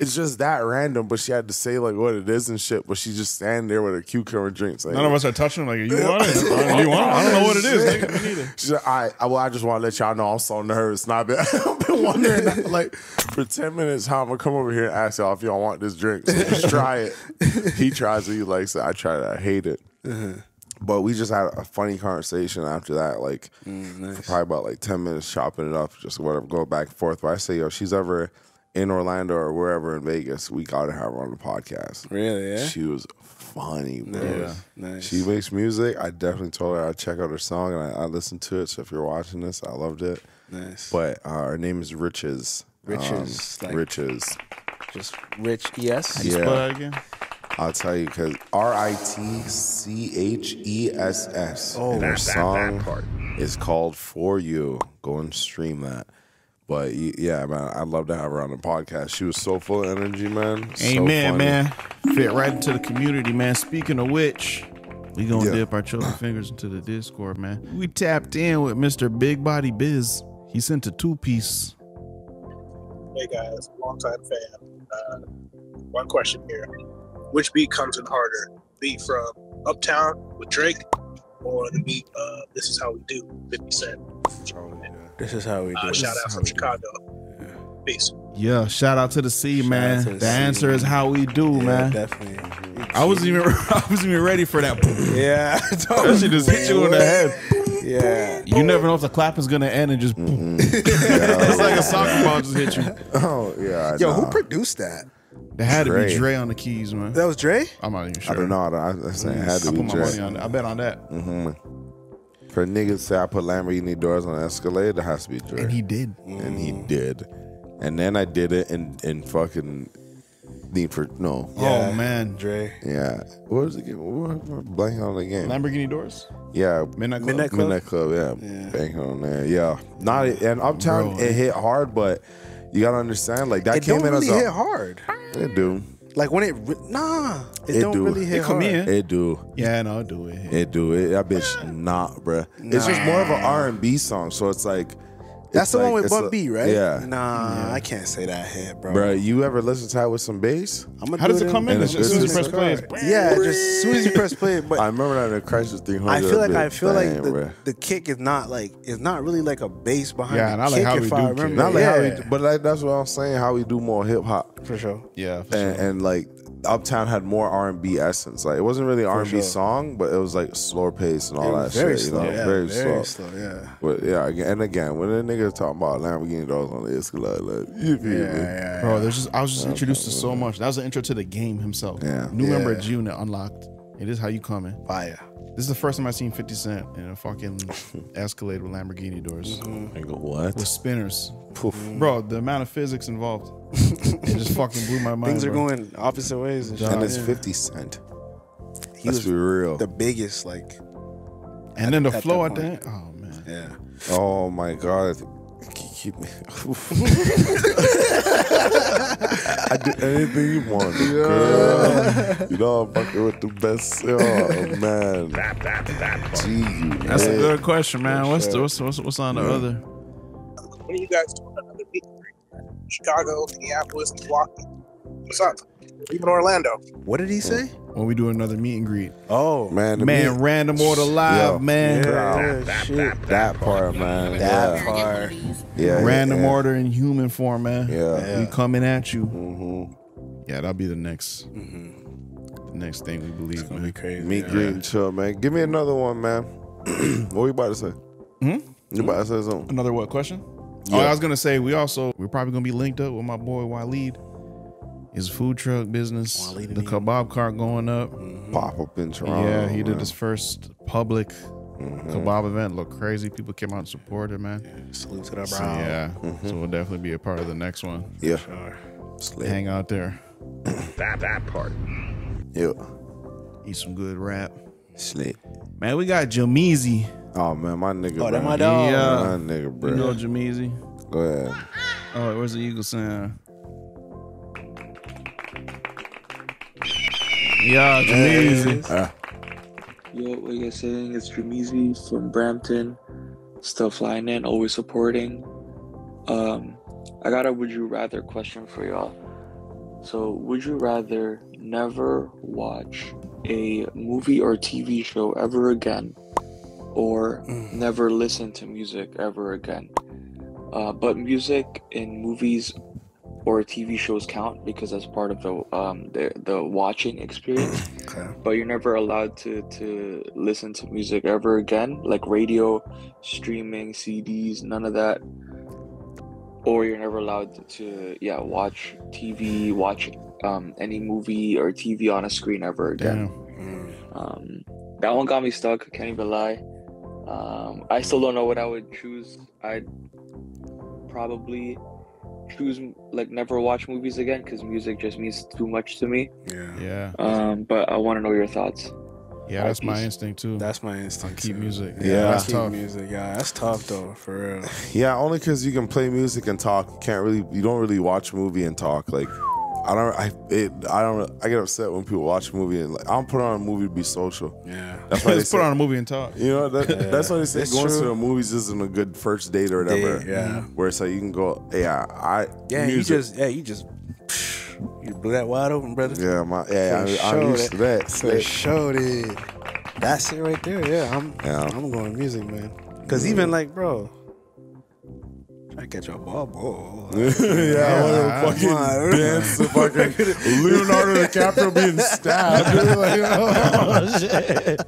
it's just that random. But she had to say like what it is and shit. But she just standing there with her cucumber drinks. Like, None of us are touching. Like, you want it? You want it? I don't know what it is. [LAUGHS] nigga. Me neither. She's like, I, I, well, I just want to let y'all know I'm so nervous. Now, I've been, I've been [LAUGHS] wondering, like, for 10 minutes, how I'm going to come over here and ask y'all if y'all want this drink. So just [LAUGHS] try it. He tries it. He likes it. I try it. I hate it. But we just had a funny conversation after that, like Mm, nice. probably about like ten minutes chopping it up, just whatever, go back and forth. But I say, yo, she's ever in Orlando or wherever in Vegas, we gotta have her on the podcast. Really? Yeah. She was funny, bro. Nice. Nice. She makes music. I definitely told her I'd check out her song and I, I listened to it. So if you're watching this, I loved it. Nice. But uh, her name is Ritchess. Ritchess, Um, like- Ritchess. just rich. Yes. Yeah. Spell that again. I'll tell you because R I T C H E S S. Oh. and her That- song is called For You. Go and stream that. But yeah, man, I'd love to have her on the podcast. She was so full of energy, man. Amen, funny. man. Fit right into the community, man. Speaking of which, we gonna Yeah. dip our children fingers into the Discord, man. We tapped in with Mr. Big Body Biz. He sent a two piece. Hey guys, long time fan. Uh, one question here: Which beat comes in harder? Beat from Uptown with Drake, or the beat uh, "This Is How We Do" 50 Cent? This is how we do Uh, shout out from Chicago. Peace. Yeah, shout out to the C, Shout man. The, the C. answer is how we do, Yeah, man. definitely. I wasn't even [LAUGHS] I wasn't even ready for that. Yeah. [LAUGHS] that shit just hit you in the head. Yeah. You never know if the clap is gonna end and just boom. [LAUGHS] it's like a soccer ball just hit you. [LAUGHS] Oh yeah. Yo, nah. who produced that? There had to be Dre. Dre on the keys, man. That was Dre. I'm not even sure. I don't know. I, I saying it had to I be put my Dre. money on that. I bet on that. hmm For niggas say I put Lamborghini doors on an Escalade, it has to be Dre. And he did. and he did. And then I did it in in fucking Need for no. Oh man, Dre. Yeah. What was the game? What, what, blanking on the game. Lamborghini doors. Yeah. Midnight Club. Midnight Club? Midnight Club. Yeah. Yeah. Banking on there. Yeah. Not and Uptown. Bro. It hit hard, but you gotta understand. Like that It came in really as a. hit hard. It do. Like when it re- nah, it, It don't do. really hit It come hard. in. It do. Yeah, no, do it. It do. It that bitch not, bruh. It's just more of an R and B song, so it's like. That's the like- one with it's Bump a- B, right? Yeah. Nah, I can't say that hit, bro. Bruh, you ever listen to that with some bass? I'm gonna How do does it come in? And As soon as you press play, it's Yeah, just as soon as you press play. But I remember that in Chrysler 300. I feel like I bitch. feel like Damn, the, the kick is not like it's not really like a bass behind Yeah, the not like kick how if we I do remember. Not like yeah, how we, but like that's what I'm saying. How we do more hip hop, for sure. Yeah, for and, sure. and like Uptown had more R and B essence. Like it wasn't really R and B song, but it was like slower pace and all It that very shit. slow. You know, yeah, very, very slow. slow. Yeah. But yeah, again, and again, when a nigga talking about Lamborghini doors on the Escalade, like you feel Yeah, me? yeah, Bro, there's just I was just introduced to so much. That was the intro to the game himself. Yeah. New member of June unlocked. It is how you coming. Fire. This is the first time I've seen 50 Cent in a fucking [LAUGHS] Escalade with Lamborghini doors mm-hmm. I go what? with spinners. Poof. Mm-hmm. Bro, the amount of physics involved, [LAUGHS] it just fucking blew my mind. Things are bro. going opposite ways. And. And it's 50 Cent. He Let's was be real. the biggest, like And then the at flow that at the end. Oh man. yeah. Oh my god. Keep me. [LAUGHS] I do anything you want, girl. You know I'm fucking with the best. Oh man. Gee, you That's a good question, man. What's the, what's, what's what's on the other? When are you guys doing another meet and? Chicago, Minneapolis, Milwaukee. What's up? Even Orlando. What did he say? When we do another meet and greet? Oh man. Man, meat- random order live, Yo. man. yeah, shit. that part, man. That yeah. Part. yeah, Random yeah. order in human form, man. Yeah. We coming at you. hmm Yeah, that'll be the next, the next thing we believe, Gonna man. be crazy. Meet, yeah. greet, and chill, man. Give me another one, man. [CLEARS THROAT] what were you about to say? Hmm? You about to say something? Another what question? Oh, I was gonna say we also we're probably gonna be linked up with my boy Waleed. His food truck business, the kebab cart going up. Pop up in Toronto. yeah, he did his first public Mhm. kebab event. Looked crazy. People came out and supported, man. Salute to that So, bro. yeah, Mm-hmm. so we'll definitely be a part of the next one. Yeah. Sure. Slick. Hang out there, [COUGHS] that that part. Yeah. eat some good rap. Slick. Man, we got Jameezy. Oh man, my nigga. Oh, that bro. my dog. Yeah. My nigga, bro. You know Jameezy? Go ahead. Oh, where's the Eagle sound? Yeah, Jameezy. Ah, Yo, what you guys saying? It's Dramizi from Brampton. Still flying in, always supporting. Um, I got a would you rather question for y'all. So, would you rather never watch a movie or TV show ever again, or never listen to music ever again? Uh, but music and movies or TV shows count because that's part of the um the, the watching experience. [LAUGHS] Okay. But you're never allowed to to listen to music ever again, like radio, streaming, CDs, none of that. Or you're never allowed to yeah watch TV, watch um any movie or TV on a screen ever again. Damn. Um, that one got me stuck. Can't even lie. Um, I still don't know what I would choose. I'd probably choose like never watch movies again because music just means too much to me. Yeah. Yeah. Um, but I want to know your thoughts. Yeah, that's my instinct too. That's my I'll instinct. keep too. music. Yeah. that's keep tough. music. Yeah, that's tough though, for real. [LAUGHS] Yeah, only because you can play music and talk. You can't really, you don't really watch a movie and talk. Like, I don't, I, it, I don't, I get upset when people watch a movie and like, I don't put on a movie to be social. Yeah. That's why they put say, on a movie and talk. You know, that, that's why they say It's going true. to the movies isn't a good first date or whatever. Date, yeah. Mm-hmm. Where it's like you can go, yeah, I, Yeah, music. you just yeah, you just you blew that wide open, brother. yeah, my, yeah, For I, I'm sure used to that. For sure, dude. That's it right there. Yeah, I'm. Yeah. I'm going music, man. Cause even like, bro, I catch a ball, ball. [LAUGHS] yeah, I want to [LAUGHS] come on. fucking dance to fucking [LAUGHS] Leonardo DiCaprio being stabbed. like, oh, shit.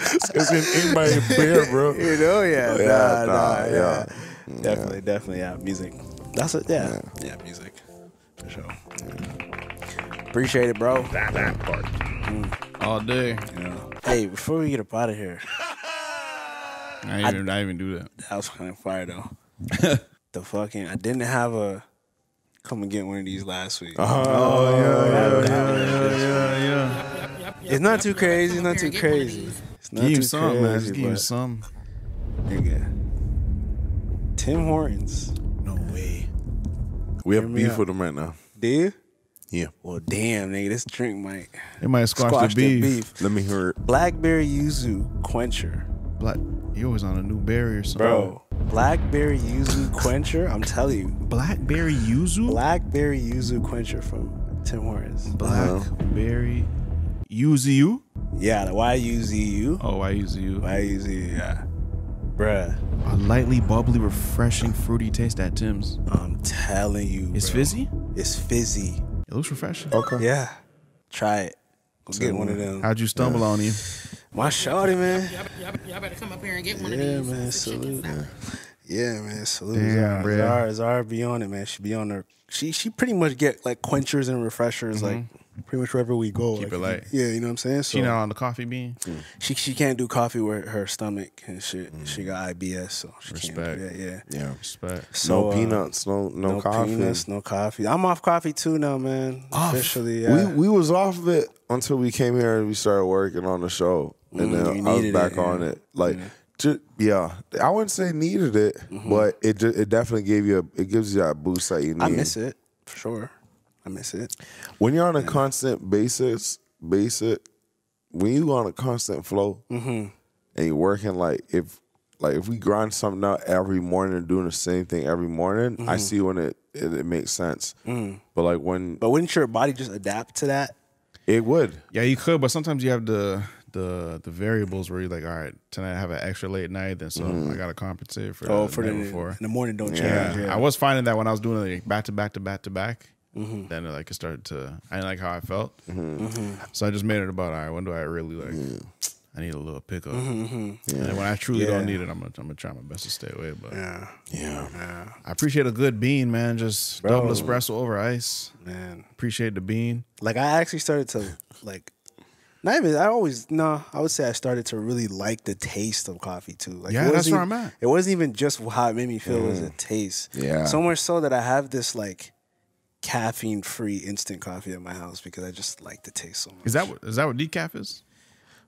It's getting eaten by a bear, bro. You know, yeah, Yeah, nah, nah, nah, yeah. yeah. Definitely, definitely, yeah. Music. That's it. Yeah, yeah, music for sure. Appreciate it, bro. That part. Mm. All day. Yeah. Hey, before we get up out of here, I didn't, even, I didn't even do that. that was kind of fire though. [LAUGHS] the fucking, I didn't have a come and get one of these last week. Oh, yeah, oh, yeah, Yeah, yeah. Yep, yep, It's not too yep, yep. crazy. Come Not too here and get one of crazy. It's not Give you too some, man. Just give you some. Nigga. Tim Hortons. No way. We have Hear me beef out. with him right now. Do you? Yeah. Well, damn, nigga, this drink might It might squash, squash the the beef. beef. Let me hear it. Blackberry Yuzu Quencher. Black, you always on a new berry or something. Bro, Blackberry Yuzu Quencher. I'm telling you. Blackberry yuzu? Blackberry Yuzu Quencher from Tim Hortons. Blackberry uh-huh. yuzu? Yeah, the Y-U-Z-U. Oh, I use you. Y-U-Z-U, yeah. Bruh, A lightly bubbly, refreshing, fruity taste at Tim's. I'm telling you. It's bro. fizzy? It's fizzy. It looks refreshing. Okay. Yeah. Try it. Go get one of them. How'd you stumble on you? My shorty, man. Y'all, y'all, y'all better come up here and get one of Yeah, these. man, It's a chicken salute, man. Yeah, man. Salute. Damn, Zara. bruh. Zara, Zara be on it, man. She be on her. She she pretty much get like quenchers and refreshers, like pretty much wherever we go. Mm-hmm. Keep like, it light. Yeah, you know what I'm saying. So She not on the coffee bean? she she can't do coffee with her stomach and shit. She got IBS, so she can't Mm. Respect. do that. Yeah. Yeah. Respect. So, no uh, peanuts, no no, No, coffee. peanuts, no coffee. I'm off coffee too now, man. Officially, yeah. We we was off of it until we came here and we started working on the show, and Mm, then you I was back it, on yeah. it. Like, ju- yeah, I wouldn't say needed it, Mm-hmm. but it ju- it definitely gave you a, it gives you that boost that you need. I miss it for sure. I miss it. when you're on a constant basis, basic. When you on a constant flow Mm-hmm. and you're working like if like if we grind something out every morning and doing the same thing every morning, Mm-hmm. I see when it it, it makes sense. But like when But wouldn't your body just adapt to that? it would, Yeah, you could, but sometimes you have the the the variables where you're like, all right, tonight I have an extra late night, then so I gotta compensate for Oh, the for the night before. in the morning don't change. Yeah. Yeah, I was finding that when I was doing it like back to back to back to back. Mm-hmm. Then it, like it started to I didn't like how I felt, so I just made it about all right. When do I really like? I need a little pickup. And then when I truly Mm-hmm, Yeah. don't need it, I'm gonna, I'm gonna try my best to stay away. But yeah, yeah. I appreciate a good bean, man. Just double espresso over ice. man. Appreciate the bean. Like I actually started to like. Not even. I always no. I would say I started to really like the taste of coffee too. Like, Yeah, it that's where I'm at. It wasn't even just how it made me feel. It was mm. the taste. Yeah. So much so that I have this like caffeine-free instant coffee at my house because I just like the taste so much. Is that what is that what decaf is?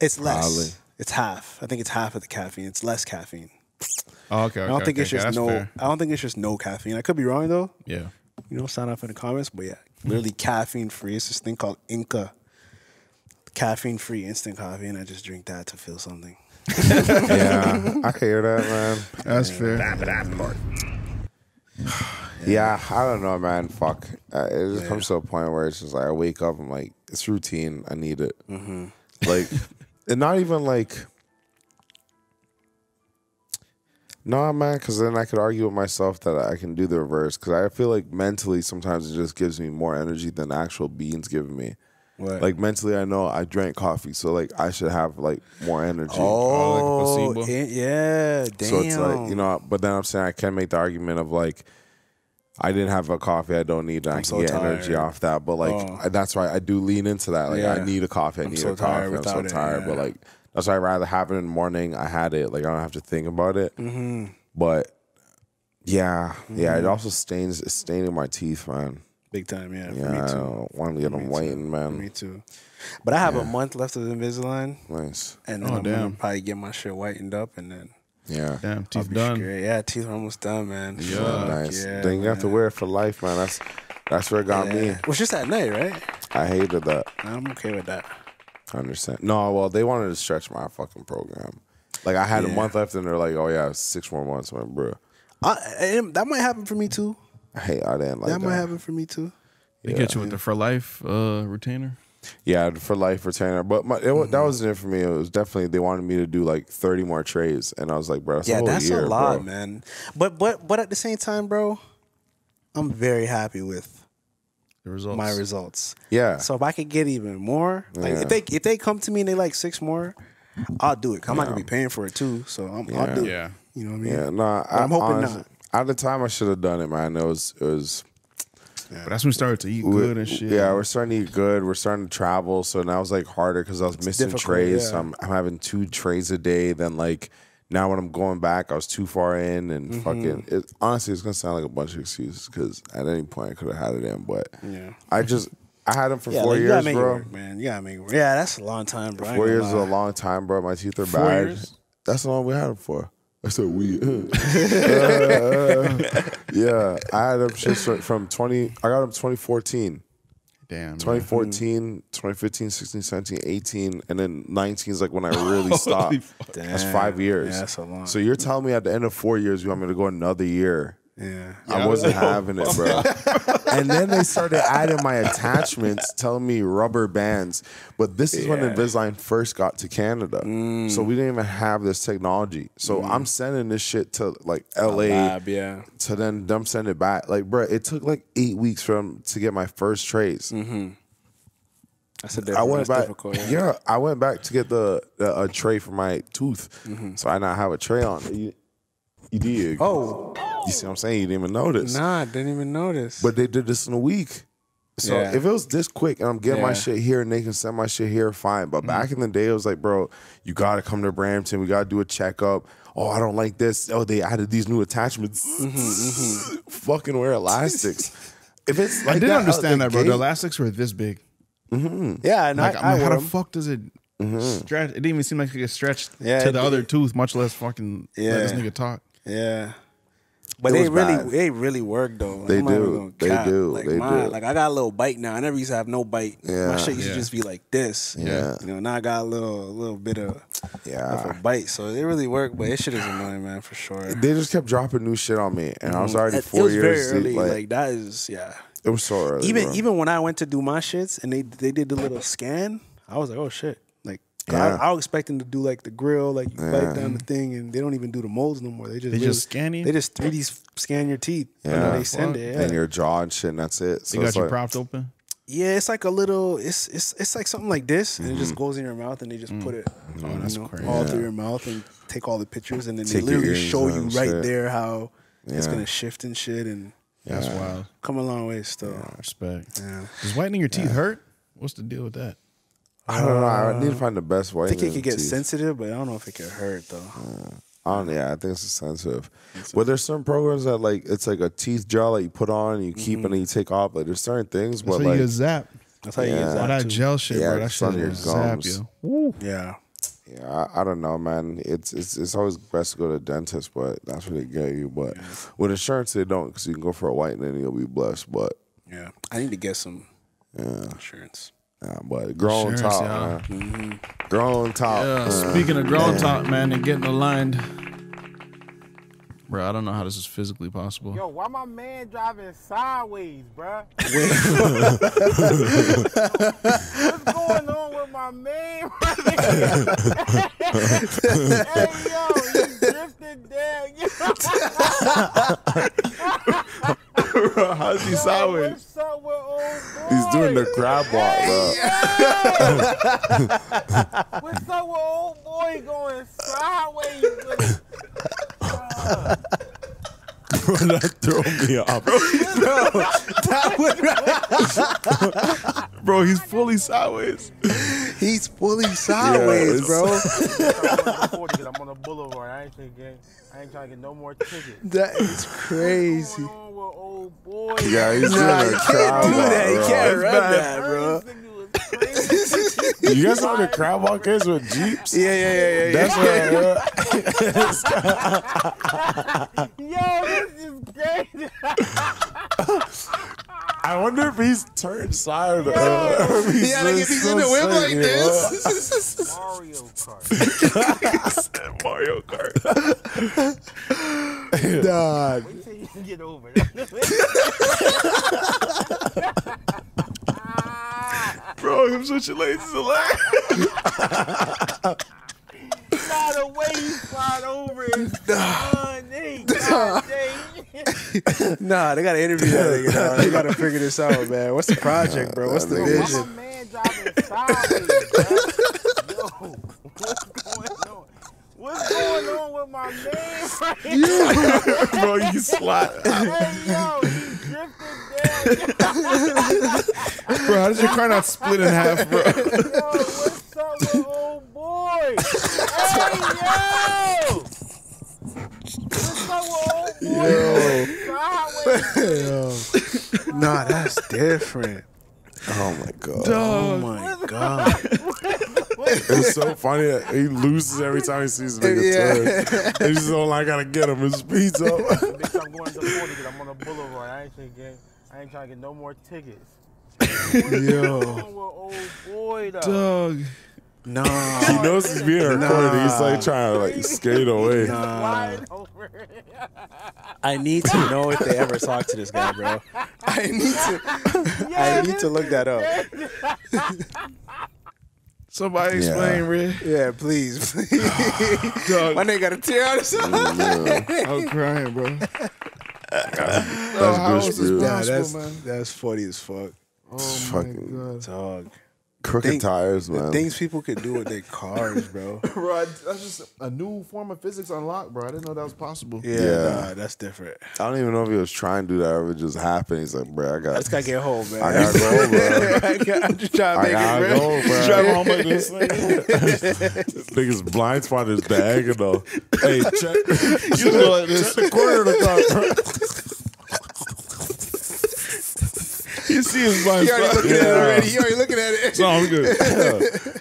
It's less. Probably. It's half. I think it's half of the caffeine. It's less caffeine. Oh, okay. I don't okay, think okay, it's okay, just that's no. fair. I don't think it's just no caffeine. I could be wrong though. Yeah. You know, sign off in the comments. But yeah, literally caffeine free. It's this thing called Inka. Caffeine free instant coffee, and I just drink that to feel something. [LAUGHS] yeah, [LAUGHS] I can hear that, man. That's fair. Yeah, I don't know, man. Fuck, uh, it just comes to a point where it's just like I wake up, I'm like, it's routine. I need it. Like, [LAUGHS] and not even like, No, man, because then I could argue with myself that I can do the reverse. Because I feel like mentally, sometimes it just gives me more energy than actual beans giving me. What? Like mentally, I know I drank coffee, so like I should have like more energy. oh, like a placebo? eh, yeah, damn. So it's like you know, but then I'm saying I can make the argument of like I didn't have a coffee, I don't need, it, I can so get energy off that. But like Oh. I, that's why I do lean into that. Like I need a coffee, I I'm need so a coffee. I'm so without it, tired, but like that's why I rather have it in the morning. I had it, like I don't have to think about it. Mm-hmm. But yeah, yeah, it also stains, it's staining my teeth, man. Big time. Yeah, Yeah, for me too. don't want to get them Me whitened, too. man. Me too. But I have a month left of Invisalign, Nice. and oh, then Oh, I'm gonna probably get my shit whitened up, and then Yeah. Damn, I'll teeth be done. straight. Yeah, teeth are almost done, man. Yeah. Fuck, nice. yeah, then you have to wear it for life, man. That's that's where it got me. Yeah. Well, it's just at night, right? I hated that. I'm okay with that. I understand. No, well, they wanted to stretch my fucking program. Like I had a month left, and they're like, "Oh yeah, six more months." I'm like, bro, I, and that might happen for me too. I hate. I didn't like that that. might happen for me too. They get you with the for life uh, retainer. Yeah, for life retainer. But my, it, wa- that wasn't it for me. It was definitely they wanted me to do like 30 more trades, and I was like, bro, that's a yeah, whole that's year, a lot, bro. man. But but but at the same time, bro, I'm very happy with The results. my results. Yeah, So if I could get even more, like Yeah. if they if they come to me and they like six more, I'll do it. I'm not gonna be paying for it too, so I'm, Yeah. I'll do Yeah. it. You know what I mean? yeah. No, I, I'm hoping honestly- not. At the time, I should have done it, man. It was it was But that's when we started to eat we- good and shit. Yeah, we're starting to eat good. We're starting to travel, so now it's like harder because I was missing trays. yeah. So I'm, I'm having two trays a day. Then like now when I'm going back, I was too far in, and Mm-hmm. fucking. It, honestly, it's gonna sound like a bunch of excuses because at any point I could have had it in, but Yeah. I just I had them for Yeah, four like, years, bro. work, man. You gotta make it work. Yeah, that's a long time, bro. Four years is a long time, bro. My teeth are Four bad. years? That's the long we had them for. I said we. Yeah, I had them shit from twenty. I got them twenty fourteen. Damn. man. 2014, 2015, 16, 17, 18, and then 19 is like when I [LAUGHS] really stopped. Damn. That's five years. Yeah, that's a lot. So you're telling me at the end of four years, you want me to go another year? Yeah. I wasn't having it, bro. [LAUGHS] and then they started adding my attachments, telling me rubber bands. But this is when Yeah. Mm. Invisalign first got to Canada. Mm. So we didn't even have this technology. So mm. I'm sending this shit to like LA Lab, yeah. to then them send it back. Like, bro, it took like eight weeks from to get my first trays. Mm-hmm. That's a I went back. yeah. Yeah. I went back to get the, the a tray for my tooth, mm-hmm. so I now have a tray on. You, you did. Oh, you see what I'm saying? You didn't even notice. nah, didn't even notice. But they did this in a week. So Yeah. if it was this quick and I'm getting my shit here and they can send my shit here, fine. But back mm-hmm. in the day, it was like, bro, you gotta come to Brampton. We gotta do a checkup. Oh, I don't like this. Oh, they added these new attachments. Mm-hmm, mm-hmm. Fucking wear elastics. [LAUGHS] If it's like I didn't that understand uh, that, bro. The elastics were this big. yeah, and Like, I, I'm I how the fuck does it stretch? It didn't even seem like it could stretch Yeah, to the did. other tooth, much less fucking let this nigga talk. Yeah. But they really, bad. they really work though. Like, They I'm not even do. They do. Like They mine, do. like I got a little bite now. I never used to have no bite. Yeah. My shit used Yeah. to just be like this. Yeah. You know, now I got a little, a little bit of, of Yeah. a bite. So they really work. But it shit is annoying, man, for sure. They just kept dropping new shit on me, and I was mm-hmm. already It- four it was years very early. Like, Like, that is, yeah. it was so early. Even bro. even when I went to do my shits and they they did the little scan, I was like, oh shit. Like Yeah. I, I was expecting to do like the grill, like you Yeah. bite down the thing, and they don't even do the molds no more. They just They really- just scan you? They just 3D scan your teeth. and then Yeah. they send it. Yeah. and your jaw and shit, and that's it. So They got it's you like, propped open. Yeah, it's like a little. It's it's it's like something like this, and it just mm-hmm. goes in your mouth, and they just put mm. it, Oh, you that's know, crazy. all through your mouth, and take all the pictures, and then Take they literally show you right shit. there how it's gonna shift and shit, and That's wild. come a long way still. Respect. Yeah. Does whitening your teeth hurt? What's the deal with that? I don't know. I need to find the best way. I think it could get sensitive, but I don't know if it could hurt though. I don't, yeah, I think it's sensitive. But there's some programs that like it's like a teeth gel that you put on and you keep Mm-hmm. and then you take off. Like there's certain things, That's but how you like get zapped. That's how you Yeah. get All that gel shit, Yeah, bro. That it's shit on your will zap gums. you. Woo. Yeah. yeah, I, I don't know, man. It's it's it's always best to go to the dentist, but that's what they get you. But with insurance, they don't because you can go for a whitening and you'll be blessed. But Yeah. I need to get some yeah, insurance. Yeah but grown Insurance, top, mm-hmm. yeah. man. Grown top. Yeah, man. speaking of grown top, man, and getting aligned. Bro, I don't know how this is physically possible. Yo, why my man driving sideways, bro? [LAUGHS] [LAUGHS] What's going on with my man? [LAUGHS] hey, yo, he drifted down. bro, how's he sideways? What's up with old boy? He's doing the crab walk, bro. [LAUGHS] What's up with old boy going sideways? With it? Uh, bro, that threw me off. Bro, he's [LAUGHS] [LAUGHS] fully sideways. He's fully sideways, it's- bro. I'm on 40 'cause I'm on the boulevard. I ain't trying to get, I ain't trying to get no more tickets. [LAUGHS] That is What's crazy. going on with old boy? Yeah, he's doing Nah, a you can't do walk, that. You bro. can't run bad. that, bro. This nigga was crazy. You guys know what a crab walk is with jeeps? Yeah, yeah, yeah, yeah. yeah. That's [LAUGHS] what. [LAUGHS] Yo, this is crazy. I wonder if he's turned side. If [LAUGHS] he's Yeah, like if he's in the so whip like you this. [LAUGHS] Mario Kart. Mario Kart. Dog. Wait till you can get over that. [LAUGHS] Bro, him switching lanes is hilarious. The way you slide over is [LAUGHS] funny. God dang. Nah, they gotta interview that nigga. dog. They gotta figure this out, man. What's the project, bro? What's the my vision? man driving bro? Yo, what's going on? What's going on with my man right here? [LAUGHS] Bro, you slide. Hey, yo, he drifted down. Bro, how does your car not split in half, bro? Yo, what's up with old boy? [LAUGHS] Hey, yo! What's up with old boy? Sideways. Nah, that's different. Oh my god. Oh my god. [LAUGHS] It's so funny that he loses every time he sees a nigga Yeah. turn. He's just all I gotta get him. His speeds [LAUGHS] up. Bitch, I'm going to 40 because I'm on the boulevard. I ain't trying to get, I ain't trying to get no more tickets. Yo. going old boy though? Dog. Nah. he knows he's being recorded. He's like trying to like skate away. Slide over. I need to know if they ever talk to this guy, bro. I need to I need to look that up. Somebody Yeah. explain, Red. Yeah, please. please. [LAUGHS] [LAUGHS] My nigga got a tear out of something. I'm crying, bro. [LAUGHS] That's how good is this. Yeah, that's that's funny as fuck. Oh fucking- my god, Dog. Crooked Think- tires, The man. things people could do with their cars, bro. [LAUGHS] bro! I- That's just a new form of physics unlocked, bro. I didn't know that was possible. Yeah, Yeah. Nah, that's different. I don't even know if he was trying to do that or if it just happened. He's like, bro, I got. I just gotta get home, [LAUGHS] man. [LAUGHS] I gotta go, bro. I got- I'm just trying to I make gotta it, bro. go, bro. Drive home like this. this nigga's blind spot is diagonal. Hey, check. You know like this. Check the corner of the car. bro. See his blind You already spot. looking at it already. You already looking at it. So I'm good.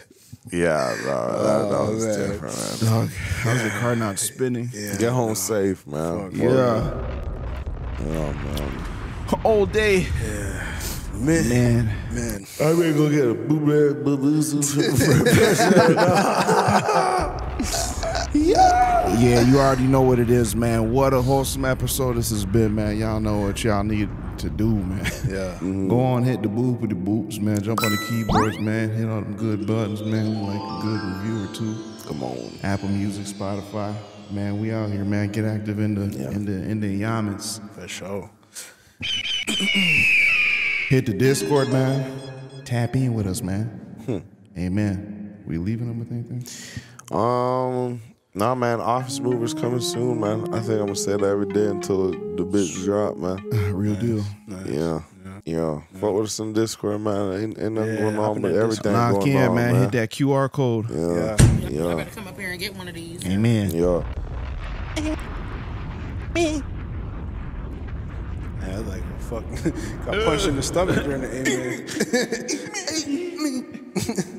[LAUGHS] Yeah, bro. That, that was oh, man. different, man. Dog, how's your car not spinning? Yeah. Get home safe, man. Yeah. Oh, man. All day, Man, man. man. I'm gonna go get a boo boo boo [LAUGHS] Yeah, you already know what it is, man. What a wholesome episode this has been, man. Y'all know what y'all need to do, man. [LAUGHS] Yeah. Go on, hit the boop with the boops, man. Jump on the keyboards, man. Hit all them good buttons, man. We like a good review or two. Come on. Apple Music, Spotify. Man, we out here, man. Get active in the in the in the yamins. For sure. [COUGHS] Hit the Discord, man. Tap in with us, man. Amen. We leaving them with anything? Um, nah, man. Office movers coming soon, man. I think I'm gonna say that every day until the bitch drop, man. [LAUGHS] Real deal. Yeah. Yeah, fuck with us in Discord, man. Ain't, ain't nothing Yeah, going on, but everything Lock going in, on, man. man. Hit that QR code. Yeah, I yeah, better come up here and get one of these. Amen. yeah. Yeah, I was like fuck. [LAUGHS] Got punched in the stomach during the [LAUGHS] amen.